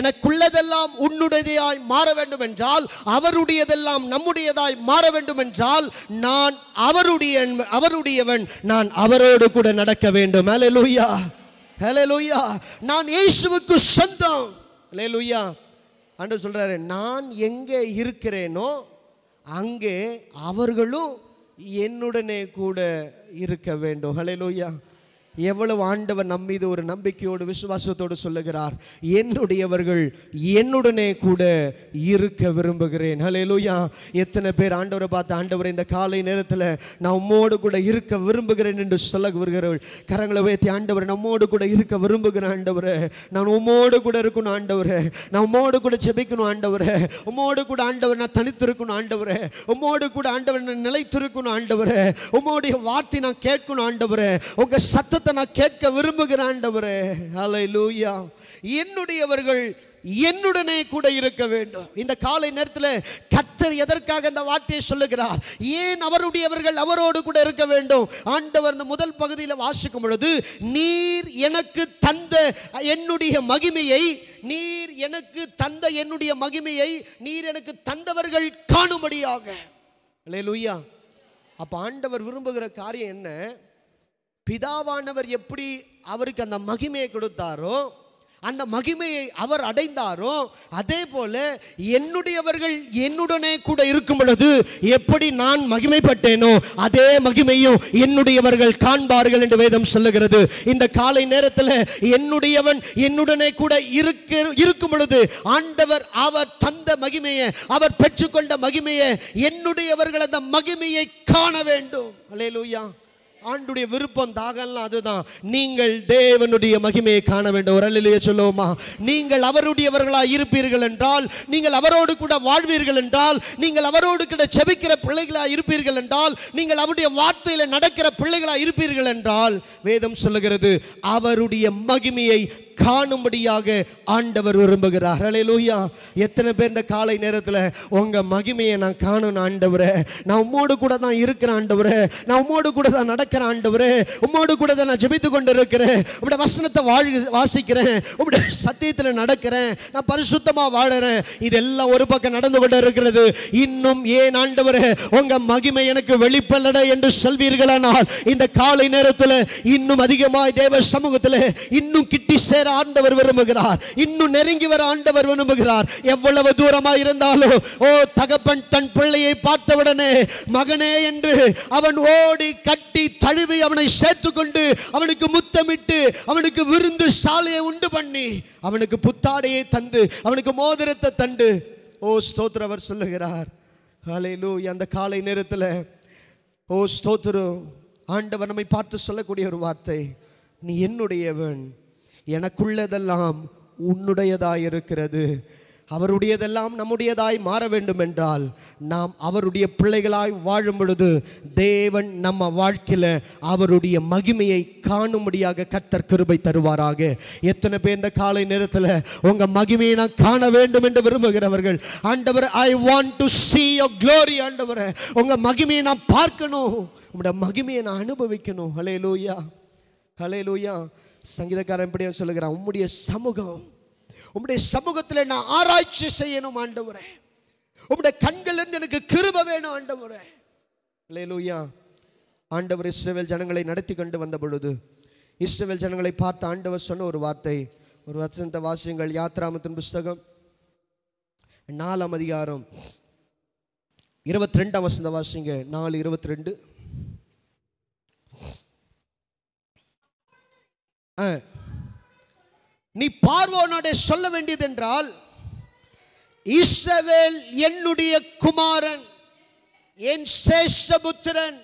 எனக்குள்ளதெல்லாம் உன்னுடையதாய் மாற வேண்டும் என்றால் அவருடையதெல்லாம் நம்முடையதாய் மாற வேண்டும் என்றால் நான் அவருடைய அவருடையவன் நான் அவரோடு கூட நடக்க வேண்டும் ஹலே லூயா ஹலே லூயா நான் இயேசுவுக்கு சொந்தம் ஹலே லூயா அன்று சொல்றாரு நான் எங்கே இருக்கிறேனோ அங்கே அவர்களும் என்னுடனே கூட இருக்க வேண்டும் ஹலெலூயா எவ்வளவு ஆண்டவர் நம் மீது ஒரு நம்பிக்கையோடு விசுவாசத்தோடு சொல்லுகிறார் என்னுடையவர்கள் என்னுடனே கூட இருக்க விரும்புகிறேன் ஹலே லூயா எத்தனை பேர் ஆண்டவரை பார்த்து ஆண்டவர் இந்த காலை நேரத்தில் நான் உம்மோடு கூட இருக்க விரும்புகிறேன் என்று சொல்ல வருகிறவர்கள் கரங்களை உயர்த்தி ஆண்டவர் நம்மோடு கூட இருக்க விரும்புகிறேன் ஆண்டவரை நான் உம்மோடு கூட இருக்கணும் ஆண்டவரை நான் உம்மோடு கூட செபிக்கணும் ஆண்டவரை உம்மோடு கூட ஆண்டவர் நான் தனித்திருக்கணும் ஆண்டவரை உம்மோடு கூட ஆண்டவர் நான் நிலைத்திருக்கணும் ஆண்டவரை உம்மோடைய வார்த்தை நான் கேட்கணும் ஆண்டவரை உங்கள் சத்த சத்தத்தை நான் கேட்க விரும்புகிறேன் ஆண்டவரே அலை லூயா என்னுடையவர்கள் என்னுடனே கூட இருக்க வேண்டும் இந்த காலை நேரத்தில் கத்தர் எதற்காக இந்த வார்த்தையை சொல்லுகிறார் ஏன் அவருடையவர்கள் அவரோடு கூட இருக்க வேண்டும் ஆண்டவர் இந்த முதல் பகுதியில் வாசிக்கும் பொழுது நீர் எனக்கு தந்த என்னுடைய மகிமையை நீர் எனக்கு தந்த என்னுடைய மகிமையை நீர் எனக்கு தந்தவர்கள் காணும்படியாக இல்லையா அப்போ ஆண்டவர் விரும்புகிற காரியம் என்ன பிதாவானவர் எப்படி அவருக்கு அந்த மகிமையை கொடுத்தாரோ அந்த மகிமையை அவர் அடைந்தாரோ அதே போல என்னுடையவர்கள் என்னுடனே கூட இருக்கும் பொழுது எப்படி நான் மகிமைப்பட்டேனோ அதே மகிமையும் என்னுடையவர்கள் காண்பார்கள் என்று வேதம் சொல்லுகிறது இந்த காலை நேரத்தில் என்னுடையவன் என்னுடனே கூட இருக்க இருக்கும் பொழுது ஆண்டவர் அவர் தந்த மகிமையை அவர் பெற்றுக்கொண்ட மகிமையை என்னுடையவர்கள் அந்த மகிமையை காண வேண்டும் அலே லூயா ஆண்டுடைய விருப்பம் தாகம்லாம் அதுதான் நீங்கள் தேவனுடைய மகிமையை காண வேண்டும் ஒரு அல்லையே சொல்லுவோமா நீங்கள் அவருடையவர்களாக இருப்பீர்கள் என்றால் நீங்கள் அவரோடு கூட வாழ்வீர்கள் என்றால் நீங்கள் அவரோடு கூட செபிக்கிற பிள்ளைகளாக இருப்பீர்கள் என்றால் நீங்கள் அவருடைய வார்த்தையில் நடக்கிற பிள்ளைகளாக இருப்பீர்கள் என்றால் வேதம் சொல்லுகிறது அவருடைய மகிமையை காணும்படியாக ஆண்டவர் விரும்புகிறார் அலையலூயா எத்தனை பேர் இந்த காலை நேரத்தில் உங்கள் மகிமையை நான் காணணும் ஆண்டவரே நான் உம்மோடு கூட தான் இருக்கிற ஆண்டவரே நான் உம்மோடு கூட தான் நடக்கிற ஆண்டவரே உம்மோடு கூட தான் நான் ஜெபித்து கொண்டு இருக்கிறேன் உங்களோட வசனத்தை வாழ் வாசிக்கிறேன் உங்களுடைய சத்தியத்தில் நடக்கிறேன் நான் பரிசுத்தமாக வாழறேன் இதெல்லாம் ஒரு பக்கம் நடந்து கொண்டு இருக்கிறது இன்னும் ஏன் ஆண்டவரே உங்க மகிமை எனக்கு வெளிப்பல்லட என்று சொல்வீர்களானால் இந்த காலை நேரத்தில் இன்னும் அதிகமாக தேவ சமூகத்தில் இன்னும் கிட்டி சேர ஆண்டவர் விரும்புகிறார் இன்னும் நெருங்கி வர ஆண்டவர் விரும்புகிறார் எவ்வளவு தூரமா இருந்தாலும் ஓ தகப்பன் தன் பிள்ளையை பார்த்தவுடனே மகனே என்று அவன் ஓடி கட்டி தழுவி அவனை சேர்த்து கொண்டு அவனுக்கு முத்தமிட்டு அவனுக்கு விருந்து சாலையை உண்டு பண்ணி அவனுக்கு புத்தாடையை தந்து அவனுக்கு மோதிரத்தை தண்டு ஓ ஸ்தோத்திரவர் சொல்லுகிறார் ஹலேலூ அந்த காலை நேரத்தில் ஓ ஸ்தோத்திரம் ஆண்டவர் நம்மை பார்த்து சொல்லக்கூடிய ஒரு வார்த்தை நீ என்னுடையவன் எனக்குள்ளதெல்லாம் உன்னுடையதாய் இருக்கிறது அவருடையதெல்லாம் நம்முடையதாய் மாற வேண்டும் என்றால் நாம் அவருடைய பிள்ளைகளாய் வாழும் பொழுது தேவன் நம்ம வாழ்க்கையில் அவருடைய மகிமையை காணும்படியாக கத்தர் கிருபை தருவாராக எத்தனை பேர் இந்த காலை நேரத்தில் உங்கள் மகிமையை நான் காண வேண்டும் என்று விரும்புகிறவர்கள் ஆண்டவர் I want to see your glory ஆண்டவர் உங்கள் மகிமையை நான் பார்க்கணும் உங்களோட மகிமையை நான் அனுபவிக்கணும் ஹலே லூயா ஹலே லூயா சங்கீதக்காரன் எப்படி சொல்லுகிறான் உம்முடைய சமூகம் உம்முடைய சமூகத்தில் நான் ஆராய்ச்சி செய்யணும் முறை உம்முடைய கண்களிலிருந்து எனக்கு கிருப வேணும் ஆண்டவரே லேலூயா ஆண்டவர் இஸ்ரேவேல் ஜனங்களை நடத்தி கொண்டு வந்த பொழுது இஸ்ரேவேல் ஜனங்களை பார்த்து ஆண்டவர் சொன்ன ஒரு வார்த்தை ஒரு வசந்த வாசியங்கள் யாத்ராமத்தின் புஸ்தகம் நாலாம் அதிகாரம் இருபத்தி ரெண்டாம் வசந்த வாசிங்க நாலு இருபத்தி ரெண்டு நீ பார்வோனோட சொல்ல வேண்டியது என்றால் இசவேல் என்னுடைய குமாரன் என் சேஷபுத்திரன்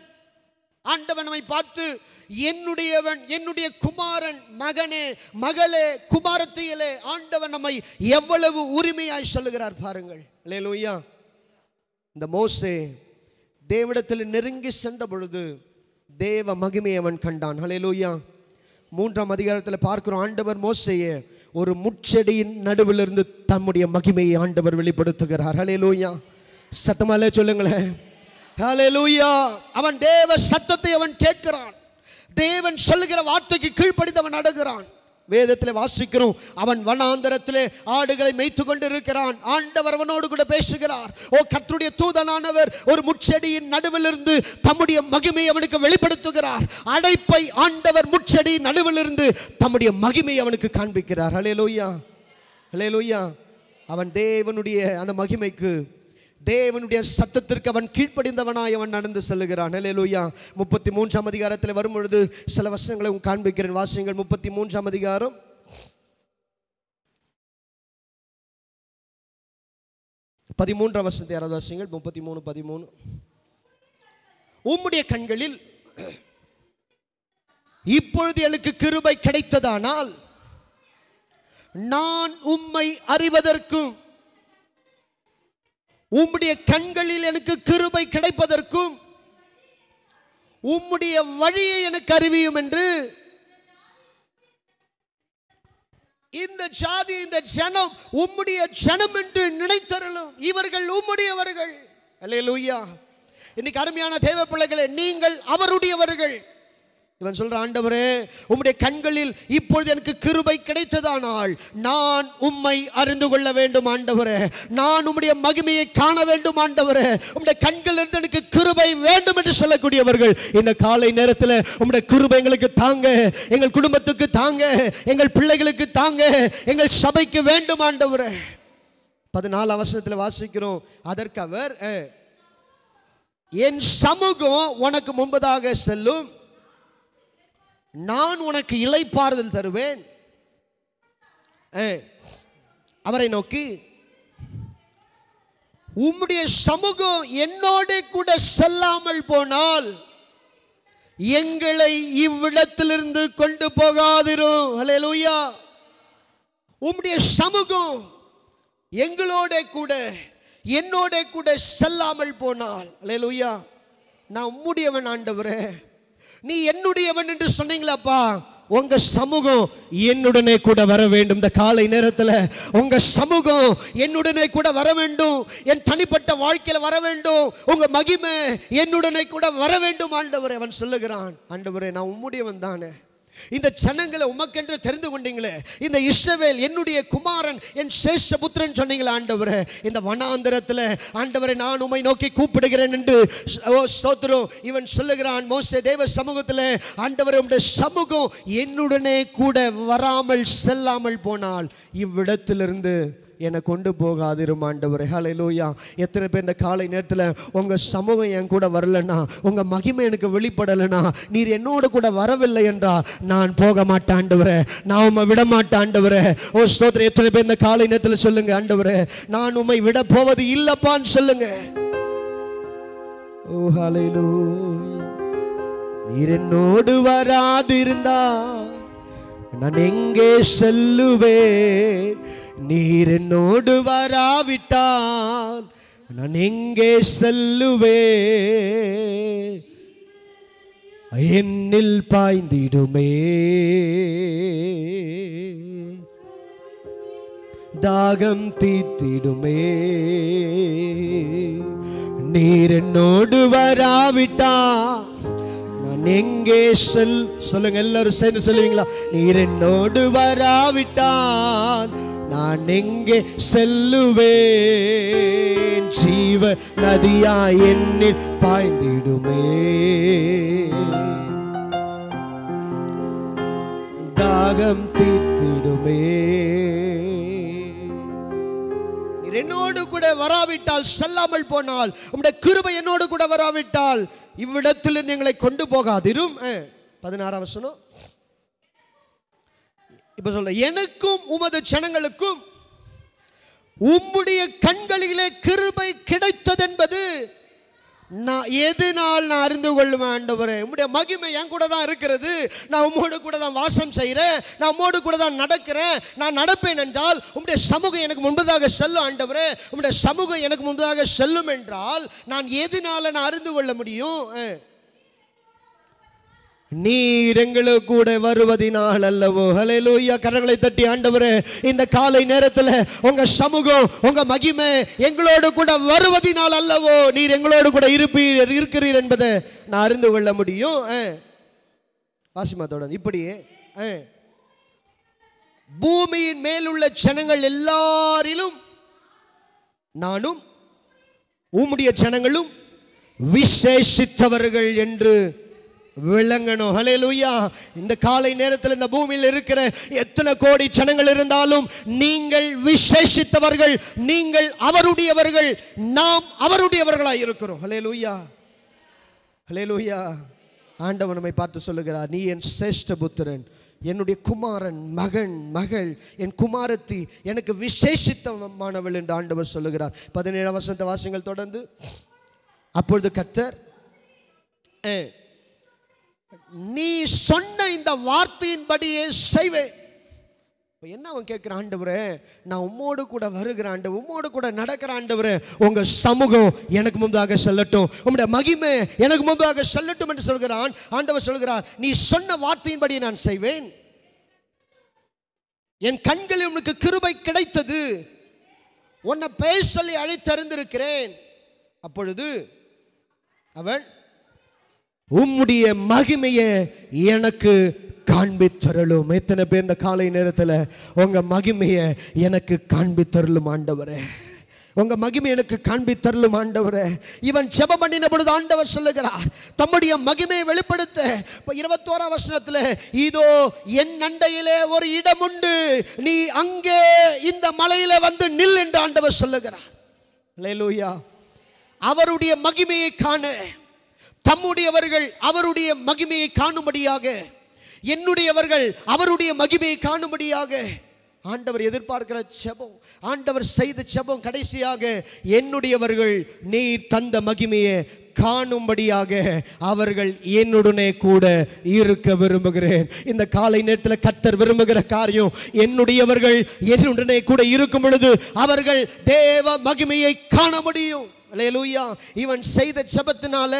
ஆண்டவன் நம்மை பார்த்து என்னுடையவன் என்னுடைய குமாரன் மகனே மகளே குமாரத்தையிலே ஆண்டவன் நம்மை எவ்வளவு உரிமையாய் சொல்லுகிறார் பாருங்கள் லேலூயா இந்த மோசே தேவிடத்தில் நெருங்கி சென்ற பொழுது தேவ மகிமை அவன் கண்டான் ஹலே லோய்யா மூன்றாம் அதிகாரத்தில் பார்க்கிறோம் ஆண்டவர் மோசைய ஒரு முச்செடியின் நடுவில் இருந்து தம்முடைய மகிமையை ஆண்டவர் வெளிப்படுத்துகிறார் ஹலே லூயா சத்தமாலே சொல்லுங்களேன் ஹலே அவன் தேவ சத்தத்தை அவன் கேட்கிறான் தேவன் சொல்லுகிற வார்த்தைக்கு கீழ்ப்படிந்தவன் நடக்கிறான் வேதத்தில் வாசிக்கிறோம் அவன் வனாந்தரத்திலே ஆடுகளை மேய்த்து கொண்டிருக்கிறான் ஆண்டவர் அவனோடு கூட பேசுகிறார் ஓ கற்றுடைய தூதனானவர் ஒரு முச்செடியின் நடுவிலிருந்து தம்முடைய மகிமை அவனுக்கு வெளிப்படுத்துகிறார் அடைப்பை ஆண்டவர் முச்செடி நடுவிலிருந்து தம்முடைய மகிமை அவனுக்கு காண்பிக்கிறார் ஹலே லோய்யா ஹலே லோய்யா அவன் தேவனுடைய அந்த மகிமைக்கு தேவனுடைய சத்தத்திற்கு அவன் கீழ்ப்படிந்தவனாய் அவன் நடந்து செல்லுகிறான் லூயா முப்பத்தி மூன்றாம் அதிகாரத்தில் வரும்பொழுது சில வசனங்களை காண்பிக்கிறேன் வாசியங்கள் முப்பத்தி மூன்றாம் அதிகாரம் பதிமூன்றாம் வசனத்தை யாராவது வாசியங்கள் முப்பத்தி மூணு பதிமூணு உம்முடைய கண்களில் இப்பொழுது எனக்கு கிருபை கிடைத்ததானால் நான் உம்மை அறிவதற்கும் உம்முடைய கண்களில் எனக்கு கிருபை கிடைப்பதற்கும் உம்முடைய வழியை எனக்கு அறிவியும் என்று இந்த ஜாதி இந்த ஜனம் உம்முடைய ஜனம் என்று நினைத்தருளும் இவர்கள் உம்முடையவர்கள் இன்னைக்கு அருமையான தேவ பிள்ளைகளை நீங்கள் அவருடையவர்கள் இவன் சொல்ற ஆண்டவரே உம்முடைய கண்களில் இப்பொழுது எனக்கு கிருபை கிடைத்ததானால் நான் உம்மை அறிந்து கொள்ள வேண்டும் ஆண்டவரே நான் உம்முடைய மகிமையை காண வேண்டும் ஆண்டவரே உம்முடைய கண்களிலிருந்து எனக்கு கிருபை வேண்டும் என்று சொல்லக்கூடியவர்கள் இந்த காலை நேரத்தில் உம்முடைய கிருபை எங்களுக்கு தாங்க எங்கள் குடும்பத்துக்கு தாங்க எங்கள் பிள்ளைகளுக்கு தாங்க எங்கள் சபைக்கு வேண்டும் ஆண்டவரே பதினாலு அவசரத்தில் வாசிக்கிறோம் அதற்கு அவர் என் சமூகம் உனக்கு முன்பதாக செல்லும் நான் உனக்கு இலைப்பாறுதல் தருவேன் அவரை நோக்கி உம்முடைய சமூகம் என்னோடு கூட செல்லாமல் போனால் எங்களை இவ்விடத்திலிருந்து கொண்டு போகாதிரும் ஹலெலுயா உம்முடைய சமூகம் எங்களோட கூட என்னோட கூட செல்லாமல் போனால் ஹலெலுயா நான் உம்முடையவன் ஆண்டவரே நீ என்னுடையவன் என்று சொன்னீங்களாப்பா உங்க சமூகம் என்னுடனே கூட வர வேண்டும் இந்த காலை நேரத்தில் உங்க சமூகம் என்னுடனே கூட வர வேண்டும் என் தனிப்பட்ட வாழ்க்கையில் வர வேண்டும் உங்க மகிமை என்னுடனே கூட வர வேண்டும் ஆண்டவரை அவன் சொல்லுகிறான் ஆண்டவரே நான் உம்முடையவன் தானே இந்த ஜனங்களை உமக்கென்று தெரிந்து கொண்டீங்களே இந்த இஷ்டவேல் என்னுடைய குமாரன் என் சேஷ புத்திரன் சொன்னீங்களே ஆண்டவரே இந்த வனாந்திரத்தில் ஆண்டவரை நான் உமை நோக்கி கூப்பிடுகிறேன் என்று ஓ இவன் சொல்லுகிறான் மோச தேவ சமூகத்தில் ஆண்டவரை உடைய சமூகம் என்னுடனே கூட வராமல் செல்லாமல் போனால் இவ்விடத்திலிருந்து என்னை கொண்டு போகாதிருமாண்டவர் ஆண்டவரே ஹலையிலூயா எத்தனை பேர் இந்த காலை நேரத்தில் உங்கள் சமூகம் என் கூட வரலன்னா உங்கள் மகிமை எனக்கு வெளிப்படலைனா நீர் என்னோட கூட வரவில்லை என்றால் நான் போக மாட்டேன் நான் உம்மை விட மாட்டேன் ஓ ஸ்தோத்திரம் எத்தனை பேர் இந்த காலை நேரத்தில் சொல்லுங்க ஆண்டவரே நான் உம்மை விட போவது இல்லப்பான்னு சொல்லுங்க ஓ ஹலையிலூ நீர் என்னோடு வராதிருந்தா நான் எங்கே செல்லுவேன் நீர் என்னோடு வராவிட்டால் நான் எங்கே செல்லுவே என்னில் பாய்ந்திடுமே தாகம் தீர்த்திடுமே நீர் என்னோடு வராவிட்டா நான் எங்கே செல் சொல்லுங்க எல்லாரும் சேர்ந்து சொல்லுவீங்களா நீர் என்னோடு வராவிட்டான் நான் எங்கே செல்லுவேன் ஜீவ நதியா என்னில் பாய்ந்திடுமே தாகம்
தீர்த்திடுமே
என்னோடு கூட வராவிட்டால் செல்லாமல் போனால் உங்களுடைய கிருபை என்னோடு கூட வராவிட்டால் இவ்விடத்திலிருந்து எங்களை கொண்டு போகாதிரும் பதினாறாம் வசனம் இப்போ சொல்ல எனக்கும் உமது ஜனங்களுக்கும் உம்முடைய கண்களிலே கிருபை கிடைத்ததென்பது நான் எதுனால் நான் அறிந்து கொள்ளுவேன் உம்முடைய மகிமை என் கூட தான் இருக்கிறது நான் உம்மோடு கூட தான் வாசம் செய்கிறேன் நான் உம்மோடு கூட தான் நடக்கிறேன் நான் நடப்பேன் என்றால் உம்முடைய சமூகம் எனக்கு முன்பதாக செல்லும் ஆண்டவரே உம்முடைய சமூகம் எனக்கு முன்பதாக செல்லும் என்றால் நான் எதுனால நான் அறிந்து கொள்ள முடியும் நீர் எங்களுக்கு கூட வருவதினால் அல்லவோ ஹலெலூயா கரங்களை தட்டி ஆண்டவரே இந்த காலை நேரத்தில் உங்க சமூகம் உங்க மகிமை எங்களோடு கூட வருவதினால் அல்லவோ நீர் எங்களோடு கூட இருப்பீர் இருக்கிறீர் என்பதை நான் அறிந்து கொள்ள முடியும் வாசிமாத்தோட இப்படியே பூமியின் மேலுள்ள ஜனங்கள் எல்லாரிலும் நானும் உம்முடைய ஜனங்களும் விசேஷித்தவர்கள் என்று விளங்கணும் ஹலே லூயா இந்த காலை நேரத்தில் இந்த பூமியில் இருக்கிற எத்தனை கோடி ஜனங்கள் இருந்தாலும் நீங்கள் விசேஷித்தவர்கள் நீங்கள் அவருடையவர்கள் நாம் அவருடையவர்களாக இருக்கிறோம் ஹலே ஹலேலூயா ஹலே ஆண்டவன் நம்மை பார்த்து சொல்லுகிறார் நீ என் சிரேஷ்ட புத்திரன் என்னுடைய குமாரன் மகன் மகள் என் குமாரத்தி எனக்கு விசேஷித்தமானவள் என்று ஆண்டவர் சொல்லுகிறார் பதினேழாம் வசந்த வாசங்கள் தொடர்ந்து அப்பொழுது கத்தர் ஏ நீ சொன்ன இந்த வார்த்தையின்படியே செய்வேன் இப்போ என்ன அவன் கேட்குற ஆண்டவரே நான் உம்மோடு கூட வருகிற ஆண்டு உம்மோடு கூட நடக்கிற ஆண்டவரே உங்கள் சமூகம் எனக்கு முன்பாக செல்லட்டும் உங்களுடைய மகிமை எனக்கு முன்பாக செல்லட்டும் என்று சொல்கிறான் ஆண்டவர் சொல்கிறார் நீ சொன்ன வார்த்தையின்படி நான் செய்வேன் என் கண்களில் உனக்கு கிருபை கிடைத்தது உன்னை பேச சொல்லி அழைத்தறிந்திருக்கிறேன் அப்பொழுது அவள் உம்முடைய மகிமையை எனக்கு காண்பித்தரலும் எத்தனை பேர் இந்த காலை நேரத்தில் உங்க மகிமையை எனக்கு காண்பித்தருளும் ஆண்டவரே உங்க மகிமை எனக்கு காண்பித்தருளும் ஆண்டவரே இவன் செப பண்ணின பொழுது ஆண்டவர் சொல்லுகிறார் தம்முடைய மகிமையை வெளிப்படுத்த இப்போ இருபத்தோரா வருஷத்துல இதோ என் நண்டையிலே ஒரு இடம் உண்டு நீ அங்கே இந்த மலையில வந்து நில் என்று ஆண்டவர் சொல்லுகிறார் அவருடைய மகிமையை காண தம்முடையவர்கள் அவருடைய மகிமையை காணும்படியாக என்னுடையவர்கள் அவருடைய மகிமையை காணும்படியாக ஆண்டவர் எதிர்பார்க்கிற செபம் ஆண்டவர் செய்த செபம் கடைசியாக என்னுடையவர்கள் நீர் தந்த மகிமையை காணும்படியாக அவர்கள் என்னுடனே கூட இருக்க விரும்புகிறேன் இந்த காலை நேரத்தில் கத்தர் விரும்புகிற காரியம் என்னுடையவர்கள் என்னுடனே கூட இருக்கும் பொழுது அவர்கள் தேவ மகிமையை காண முடியும் லூயா இவன் செய்த ஜபத்தினால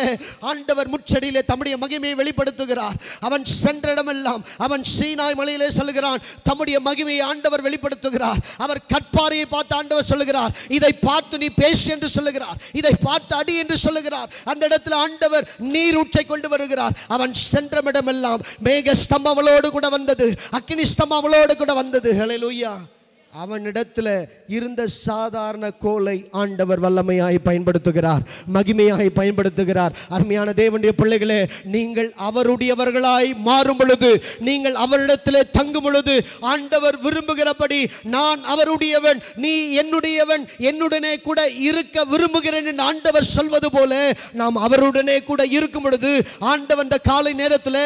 ஆண்டவர் முச்சடியிலே தம்முடைய மகிமையை வெளிப்படுத்துகிறார் அவன் சென்ற இடமெல்லாம் அவன் சீனாய் மலையிலே சொல்லுகிறான் தம்முடைய மகிமையை ஆண்டவர் வெளிப்படுத்துகிறார் அவர் கட்பாரியை பார்த்து ஆண்டவர் சொல்லுகிறார் இதை பார்த்து நீ பேசு என்று சொல்லுகிறார் இதை பார்த்து அடி என்று சொல்லுகிறார் அந்த இடத்துல ஆண்டவர் நீர் ஊற்றை கொண்டு வருகிறார் அவன் சென்ற இடமெல்லாம் மேக ஸ்தம்பங்களோடு கூட வந்தது அக்னி ஸ்தம்பங்களோடு கூட வந்தது ஹலே லூயா அவனிடத்தில் இருந்த சாதாரண கோலை ஆண்டவர் வல்லமையாய் பயன்படுத்துகிறார் மகிமையாக பயன்படுத்துகிறார் அருமையான தேவனுடைய பிள்ளைகளே நீங்கள் அவருடையவர்களாய் மாறும் பொழுது நீங்கள் அவரிடத்தில் தங்கும் பொழுது ஆண்டவர் விரும்புகிறபடி நான் அவருடையவன் நீ என்னுடையவன் என்னுடனே கூட இருக்க விரும்புகிறேன் என்று ஆண்டவர் சொல்வது போல நாம் அவருடனே கூட இருக்கும் பொழுது ஆண்டவன் இந்த காலை நேரத்தில்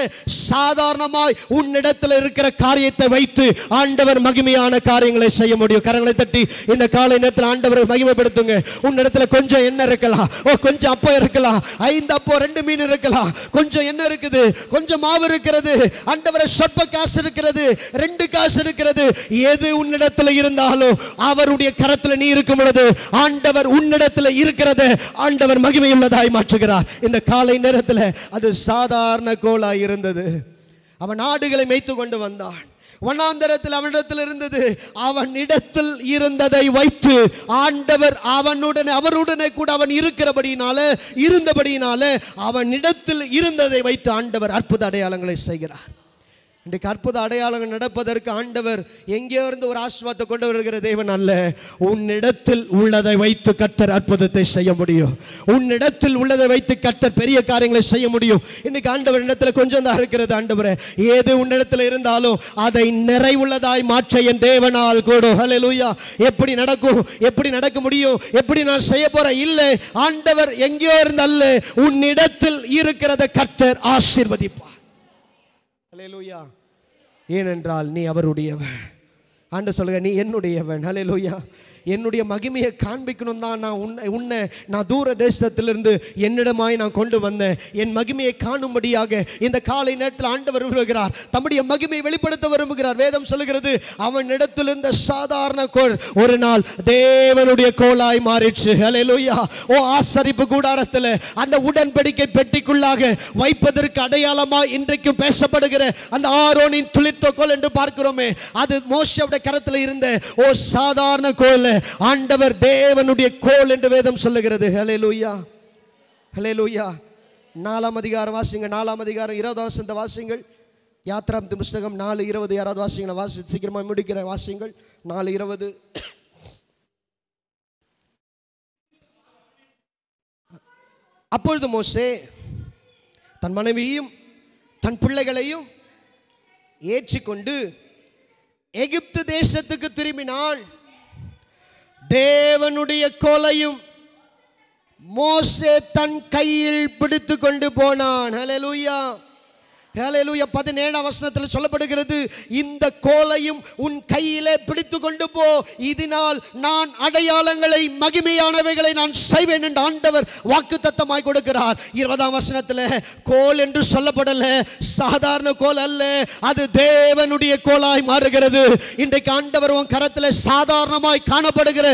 சாதாரணமாய் உன்னிடத்தில் இருக்கிற காரியத்தை வைத்து ஆண்டவர் மகிமையான காரியங்களை செய்ய முடியும் கரங்களை தட்டி இந்த காலை நேரத்தில் ஆண்டவரை மகிமைப்படுத்துங்க உன்னிடத்துல கொஞ்சம் என்ன இருக்கலாம் ஓ கொஞ்சம் அப்போ இருக்கலாம் ஐந்து அப்போ ரெண்டு மீன் இருக்கலாம் கொஞ்சம் என்ன இருக்குது கொஞ்சம் மாவு இருக்கிறது ஆண்டவரை சொற்ப காசு இருக்கிறது ரெண்டு காசு இருக்கிறது எது உன்னிடத்தில் இருந்தாலும் அவருடைய கரத்தில் நீ இருக்கும் பொழுது ஆண்டவர் உன்னிடத்தில் இருக்கிறத ஆண்டவர் மகிமையுள்ளதாய் மாற்றுகிறார் இந்த காலை நேரத்தில் அது சாதாரண கோலாய் இருந்தது அவன் நாடுகளை மேய்த்து கொண்டு வந்தான் வனாந்தரத்தில் அவனிடத்தில் இருந்தது அவன் இடத்தில் இருந்ததை வைத்து ஆண்டவர் அவனுடனே அவருடனே கூட அவன் இருக்கிறபடினால இருந்தபடினால அவன் இடத்தில் இருந்ததை வைத்து ஆண்டவர் அற்புத அடையாளங்களை செய்கிறார் இன்றைக்கு அற்புத அடையாளங்கள் நடப்பதற்கு ஆண்டவர் எங்கே இருந்து ஒரு ஆஸ்வாத்தை கொண்டு வருகிற தேவன் அல்ல உன்னிடத்தில் உள்ளதை வைத்து கத்தர் அற்புதத்தை செய்ய முடியும் உன்னிடத்தில் உள்ளதை வைத்து கத்தர் பெரிய காரியங்களை செய்ய முடியும் இன்னைக்கு ஆண்டவர் இடத்துல கொஞ்சம் தான் இருக்கிறது ஆண்டவர் ஏது உன்னிடத்தில் இருந்தாலும் அதை நிறைவுள்ளதாய் மாற்ற என் தேவனால் கூடும் ஹலே லூயா எப்படி நடக்கும் எப்படி நடக்க முடியும் எப்படி நான் செய்ய போற இல்லை ஆண்டவர் எங்கேயோ இருந்தால் உன்னிடத்தில் இருக்கிறத கத்தர் ஆசீர்வதிப்பார் அலையலூயா ஏனென்றால் நீ அவருடையவன் ஆண்டு சொல்லுங்க நீ என்னுடையவன் அலையலூயா என்னுடைய மகிமையை காண்பிக்கணும் தான் நான் உன்னை உன்னை நான் தூர தேசத்திலிருந்து என்னிடமாய் நான் கொண்டு வந்தேன் என் மகிமையை காணும்படியாக இந்த காலை நேரத்தில் ஆண்டவர் வருகிறார் தம்முடைய மகிமையை வெளிப்படுத்த விரும்புகிறார் வேதம் சொல்லுகிறது அவன் இருந்த சாதாரண கோள் ஒரு நாள் தேவனுடைய கோளாய் மாறிடுச்சு ஹலெலுயா ஓ ஆசரிப்பு கூடாரத்தில் அந்த உடன்படிக்கை பெட்டிக்குள்ளாக வைப்பதற்கு அடையாளமாக இன்றைக்கும் பேசப்படுகிற அந்த ஆரோனின் துளிர்த்த கோல் என்று பார்க்கிறோமே அது மோஷியோட கரத்தில் இருந்த ஓ சாதாரண கோயில் ஆண்டவர் தேவனுடைய கோல் என்று வேதம் சொல்லுகிறது ஹலே லூயா ஹலே லூயா நாலாம் அதிகாரம் வாசிங்க நாலாம் அதிகாரம் இருபதாம் இந்த வாசிங்கள் யாத்திரா புஸ்தகம் நாலு இருபது யாராவது வாசிங்களை வாசி சீக்கிரமாக முடிக்கிற வாசிங்கள் நாலு இருபது அப்பொழுது மோசே தன் மனைவியும் தன் பிள்ளைகளையும் ஏற்றிக்கொண்டு எகிப்து தேசத்துக்கு திரும்பினால் தேவனுடைய கொலையும் மோசே தன் கையில் பிடித்து கொண்டு போனான் ஹலலூயா ஹேலையிலூய பதினேழாம் வசனத்தில் சொல்லப்படுகிறது இந்த கோலையும் உன் கையிலே பிடித்து கொண்டு போ இதனால் நான் அடையாளங்களை மகிமையானவைகளை நான் செய்வேன் என்று ஆண்டவர் வாக்கு தத்தமாய் கொடுக்கிறார் இருபதாம் வசனத்தில் கோல் என்று சொல்லப்படல சாதாரண கோல் அல்ல அது தேவனுடைய கோலாய் மாறுகிறது இன்றைக்கு ஆண்டவர் உன் கரத்தில் சாதாரணமாய் காணப்படுகிற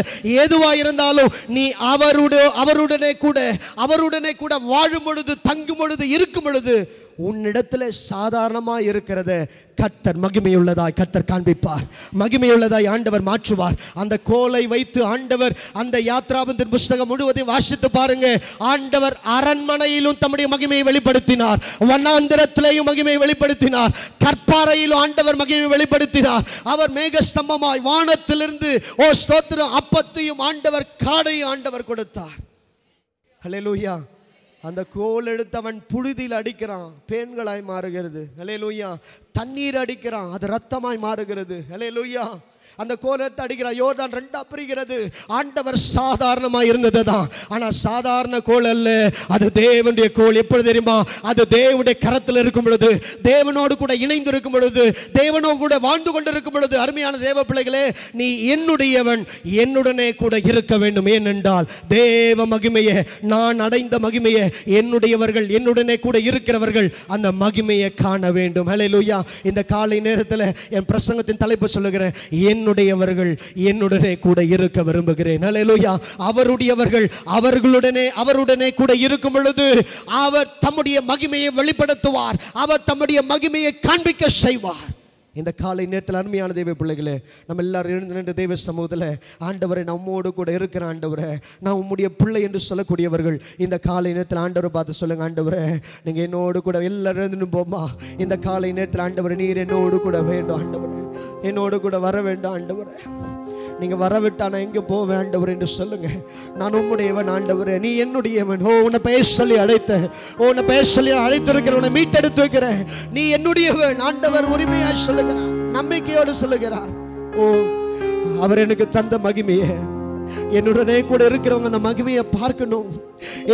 எதுவாக இருந்தாலும் நீ அவருடைய அவருடனே கூட அவருடனே கூட வாழும் பொழுது தங்கும் பொழுது இருக்கும் பொழுது உன்னிடத்தில் சாதாரணமாக இருக்கிறத கத்தர் மகிமையுள்ளதாய் கத்தர் காண்பிப்பார் மகிமையுள்ளதாய் ஆண்டவர் மாற்றுவார் அந்த கோலை வைத்து ஆண்டவர் அந்த யாத்ராபந்தின் புஸ்தகம் முழுவதையும் வாசித்து பாருங்க ஆண்டவர் அரண்மனையிலும் தம்முடைய மகிமையை வெளிப்படுத்தினார் வண்ணாந்திரத்திலேயும் மகிமையை வெளிப்படுத்தினார் கற்பாறையிலும் ஆண்டவர் மகிமையை வெளிப்படுத்தினார் அவர் மேகஸ்தம்பமாய் வானத்திலிருந்து ஓ ஸ்தோத்திரம் அப்பத்தையும் ஆண்டவர் காடையும் ஆண்டவர் கொடுத்தார் லூயா அந்த கோல் எடுத்தவன் புழுதியில் அடிக்கிறான் பேன்களாய் மாறுகிறது அலே லூயா தண்ணீர் அடிக்கிறான் அது ரத்தமாய் மாறுகிறது அலே லூயா அந்த கோலத்தை அடிக்கிற யோர்தான் ரெண்டா பிரிகிறது ஆண்டவர் சாதாரணமாக இருந்தது தான் ஆனால் சாதாரண கோல் அல்ல அது தேவனுடைய கோல் எப்பொழுது தெரியுமா அது தேவனுடைய கரத்தில் இருக்கும் பொழுது தேவனோடு கூட இணைந்து இருக்கும் பொழுது தேவனோடு கூட வாழ்ந்து கொண்டு இருக்கும் பொழுது அருமையான தேவ பிள்ளைகளே நீ என்னுடையவன் என்னுடனே கூட இருக்க வேண்டும் ஏனென்றால் தேவ மகிமையை நான் அடைந்த மகிமையை என்னுடையவர்கள் என்னுடனே கூட இருக்கிறவர்கள் அந்த மகிமையை காண வேண்டும் ஹலே லூயா இந்த காலை நேரத்தில் என் பிரசங்கத்தின் தலைப்பு சொல்லுகிறேன் என் என்னுடையவர்கள் என்னுடனே கூட இருக்க விரும்புகிறேன் அலையலோயா அவருடையவர்கள் அவர்களுடனே அவருடனே கூட இருக்கும் பொழுது அவர் தம்முடைய மகிமையை வெளிப்படுத்துவார் அவர் தம்முடைய மகிமையை காண்பிக்க செய்வார் இந்த காலை நேரத்தில் அருமையான தெய்வ பிள்ளைகளே நம்ம எல்லாரும் இருந்து நின்ற தெய்வ சமூகத்தில் ஆண்டவரை நம்மோடு கூட இருக்கிற ஆண்டவரை நான் உம்முடைய பிள்ளை என்று சொல்லக்கூடியவர்கள் இந்த காலை நேரத்தில் ஆண்டவரை பார்த்து சொல்லுங்க ஆண்டவரை நீங்கள் என்னோடு கூட எல்லாரும் எழுந்துன்னு போமா இந்த காலை நேரத்தில் ஆண்டவரை நீர் என்னோடு கூட வேண்டும் ஆண்டவரை என்னோடு கூட வர வேண்டும் ஆண்டவரை நீங்கள் வரவிட்டா நான் எங்கே போக வேண்டவர் என்று சொல்லுங்க நான் உம்முடையவன் ஆண்டவர் நீ என்னுடையவன் ஓ உன்னை பேச சொல்லி அழைத்த ஓ உன்னை பெயர் சொல்லி அழைத்திருக்கிற உன்னை மீட்டெடுத்து வைக்கிற நீ என்னுடையவன் ஆண்டவர் உரிமையாய் சொல்லுகிறார் நம்பிக்கையோடு சொல்லுகிறார் ஓ அவர் எனக்கு தந்த மகிமையை என்னுடனே கூட இருக்கிறவங்க அந்த மகிமையை பார்க்கணும்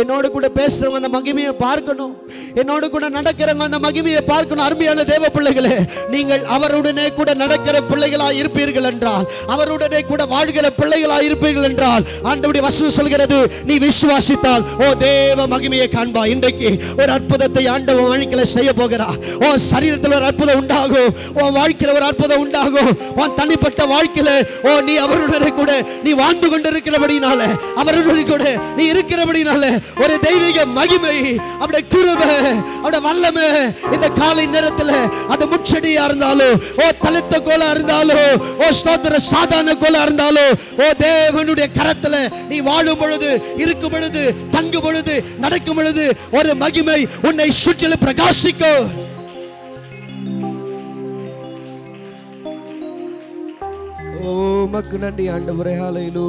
என்னோட கூட பேசுறவங்க அந்த மகிமையை பார்க்கணும் என்னோட கூட நடக்கிறவங்க அந்த மகிமையை பார்க்கணும் அருமையான தேவ பிள்ளைகளே நீங்கள் அவருடனே கூட நடக்கிற பிள்ளைகளா இருப்பீர்கள் என்றால் அவருடனே கூட வாழ்கிற பிள்ளைகளா இருப்பீர்கள் என்றால் ஆண்டவுடைய வசனம் சொல்கிறது நீ விசுவாசித்தால் ஓ தேவ மகிமையை காண்பா இன்றைக்கு ஒரு அற்புதத்தை ஆண்டவ வாழ்க்கையில செய்ய போகிறா ஓ சரீரத்தில் ஒரு அற்புதம் உண்டாகும் உன் வாழ்க்கையில் ஒரு அற்புதம் உண்டாகும் உன் தனிப்பட்ட வாழ்க்கையில ஓ நீ அவருடனே கூட நீ வாழ்ந்து கொண்டு ஆண்டு இருக்கிறபடினால அவருடைய கூட நீ இருக்கிறபடினால ஒரு தெய்வீக மகிமை அவட கிருப அவட வல்லமை இந்த காலை நேரத்துல அது முச்சடியா இருந்தாலும் ஓ தலித்த கோலா இருந்தாலும் ஓ ஸ்தோத்திர சாதாரண கோலா இருந்தாலும் ஓ தேவனுடைய கரத்துல நீ வாழும் பொழுது இருக்கும் பொழுது தங்கும் பொழுது நடக்கும் பொழுது ஒரு மகிமை உன்னை சுற்றிலும் பிரகாசிக்கும் உமக்கு நன்றி ஆண்டவரே ஹலையிலோ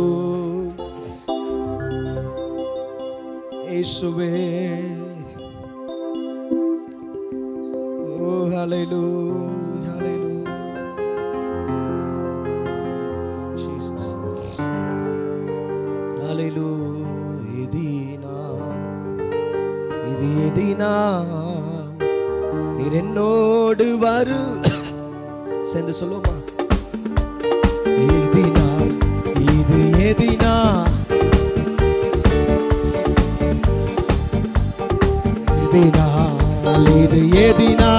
இயேசுவே ஓ ஹலையிலோ ஹலையிலோ ஜீசஸ் ஹலையிலோ எதினா இது எதினா நீர் என்னோடு வரு சேர்ந்து சொல்லுமா মেদিনা எதினா இது எதினா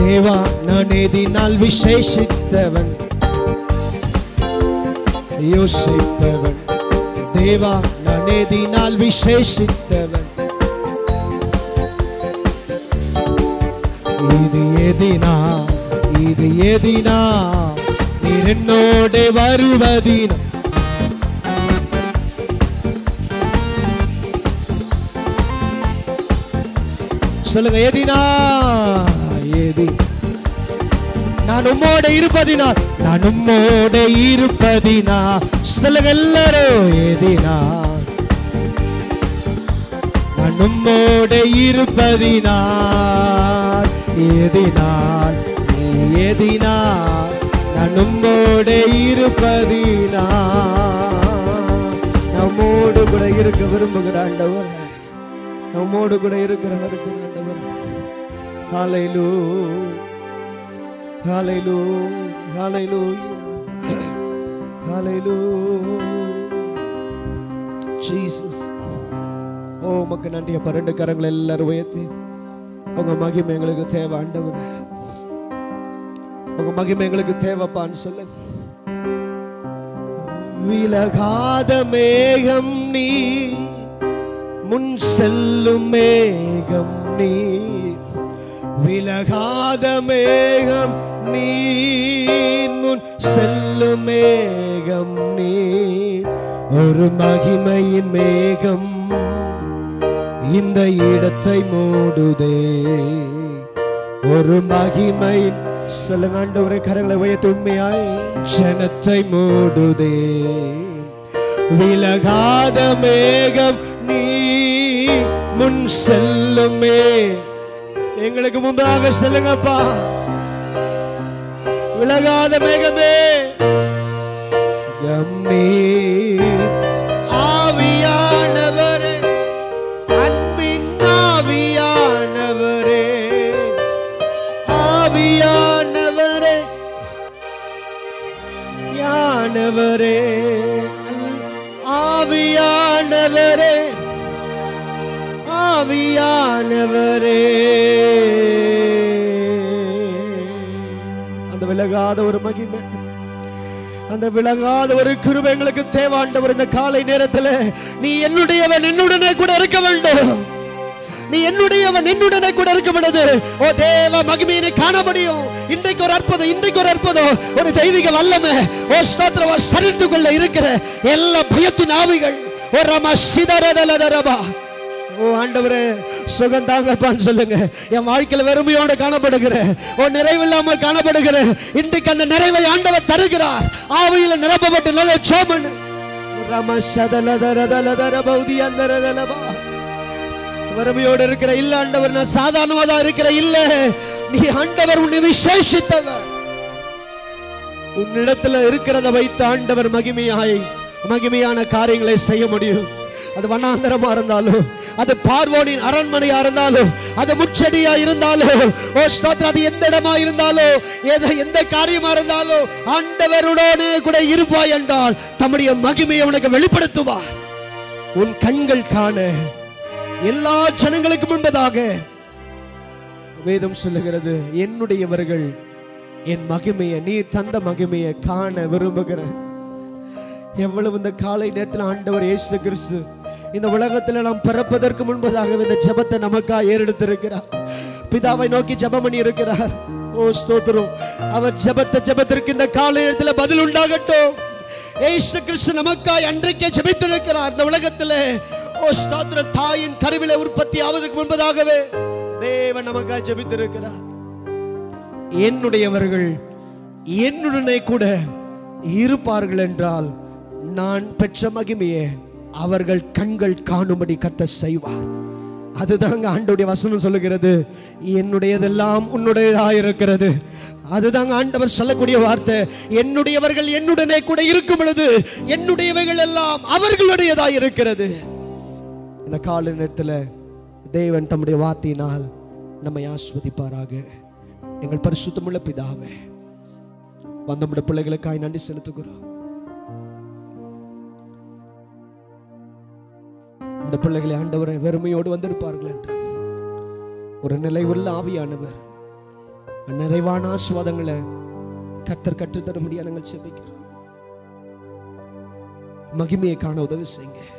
தேவா நான் எதினால் விசேஷித்தவன் யோசித்தவன் தேவா நான் எதினால் விசேஷித்தவன் இது எதினால் இது எதினா நீர் என்னோடு வருவதினா சொல்லுங்க எதினா எதி நான் உம்மோட இருப்பதினால் நான் உம்மோட இருப்பதினா சொல்லுங்க எல்லாரும் எதினா நான் உம்மோட இருப்பதினால் எதினால் ஏதினா நனும்போட உம்மோட இருப்பது நம்மோடு கூட இருக்க விரும்புகிற ஆண்டவர் நம்மோடு கூட இருக்கிறவர் ஆண்டவர் காலையிலோ காலையிலோ காலையிலோ காலையிலோ ஜீசஸ் ஓ மக்கள் நன்றிய பன்னெண்டு கரங்கள் எல்லாரும் உயர்த்தி உங்க மகிமை எங்களுக்கு தேவை ஆண்டவர் உங்க மகிமை எங்களுக்கு தேவைப்பான்னு சொல்லு விலகாத மேகம் நீ முன் செல்லும் மேகம் நீ விலகாத மேகம் நீ முன் செல்லும் மேகம் நீ ஒரு மகிமையின் மேகம் இந்த இடத்தை மூடுதே ஒரு மகிமையின் சொல்லுங்க ஆண்டவரே கரங்களை உயர்த்து உண்மையாய் ஜனத்தை மூடுதே விலகாத மேகம் நீ முன் செல்லுமே எங்களுக்கு முன்பாக செல்லுங்கப்பா விலகாத மேகமே கம்மே ஆவியானவரே ஆவியானவரே ஆவியானவரே அந்த விலகாத ஒரு மகிமை அந்த விலகாத ஒரு கிருபை எங்களுக்கு தேவாண்டவர் இந்த காலை நேரத்தில் நீ என்னுடையவன் என்னுடனே கூட இருக்க வேண்டும் நீ என்னுடையவன் என்னுடனே கூட இருக்க முடியாது ஓ தேவ மகிமையினை காண முடியும் இன்றைக்கு ஒரு அற்புதம் இன்றைக்கு ஒரு அற்புதம் ஒரு தெய்வீக வல்லமை ஓ ஸ்தோத்திரவா சரித்து கொள்ள இருக்கிற எல்லா பயத்தின் ஆவிகள் ஓ ரமா சிதறதலதரபா ஓ ஆண்டவரே சுகம் தாங்கப்பான்னு சொல்லுங்க என் வாழ்க்கையில் வெறுமையோடு காணப்படுகிறேன் ஓ நிறைவில்லாமல் காணப்படுகிறேன் இன்றைக்கு அந்த நிறைவை ஆண்டவர் தருகிறார் ஆவியில நிரப்பப்பட்ட நல்ல சோமன் ரம சதலதரதலதர பௌதி அந்த ரதலபா வறுமையோடு இருக்கிற இல்ல ஆண்டவர் நான் சாதாரணமா தான் இருக்கிற இல்ல நீ ஆண்டவர் உன்னை விசேஷித்தவர் உன்னிடத்துல இருக்கிறத வைத்து ஆண்டவர் மகிமையாய் மகிமையான காரியங்களை செய்ய முடியும் அது வண்ணாந்தரமா இருந்தாலும் அது பார்வோனின் அரண்மனையா இருந்தாலும் அது முச்செடியா இருந்தாலும் ஓ அது எந்த இடமா இருந்தாலும் ஏதோ எந்த காரியமா இருந்தாலும் ஆண்டவருடோடு கூட இருப்பாய் என்றால் தம்முடைய மகிமையை உனக்கு வெளிப்படுத்துவார் உன் கண்கள் காண எல்லா ஜனங்களுக்கும் முன்பதாக வேதம் சொல்லுகிறது என்னுடையவர்கள் என் மகிமையை நீ தந்த மகிமையை காண விரும்புகிற எவ்வளவு இந்த காலை நேரத்தில் ஆண்டவர் இயேசு கிறிஸ்து இந்த உலகத்தில் நாம் பிறப்பதற்கு முன்பதாக இந்த ஜபத்தை நமக்காக ஏறெடுத்திருக்கிறார் பிதாவை நோக்கி ஜபம் பண்ணி இருக்கிறார் ஓ ஸ்தோத்திரம் அவர் ஜபத்தை ஜபத்திற்கு இந்த காலை நேரத்தில் பதில் உண்டாகட்டும் ஏசு கிறிஸ்து நமக்காய் அன்றைக்கே ஜபித்திருக்கிறார் இந்த உலகத்தில் ஓ ஸ்தோத்திர தாயின் கருவில உற்பத்தி ஆவதற்கு முன்பதாகவே தேவன் நமக்காக ஜபித்திருக்கிறார் என்னுடையவர்கள் என்னுடனே கூட இருப்பார்கள் என்றால் நான் பெற்ற மகிமையே அவர்கள் கண்கள் காணும்படி கத்த செய்வார் அதுதாங்க ஆண்டோடைய வசனம் சொல்லுகிறது என்னுடையதெல்லாம் உன்னுடையதா இருக்கிறது அதுதாங்க ஆண்டவர் சொல்லக்கூடிய வார்த்தை என்னுடையவர்கள் என்னுடனே கூட இருக்கும் பொழுது என்னுடையவைகள் எல்லாம் அவர்களுடையதா இருக்கிறது இந்த கால நேரத்தில் தேவன் தம்முடைய வார்த்தையினால் நம்மை ஆஸ்வதிப்பாராக எங்கள் பரிசுத்தமுள்ள பிதாவே வந்தமுடைய பிள்ளைகளுக்காய் நன்றி செலுத்துகிறோம் இந்த பிள்ளைகளை ஆண்டவர் வெறுமையோடு வந்திருப்பார்கள் என்று ஒரு நிலைவுள்ள ஆவியானவர் நிறைவான ஆசுவாதங்களை கத்தர் கற்றுத்தர நாங்கள் செபிக்கிறோம் மகிமையை காண உதவி செய்யுங்க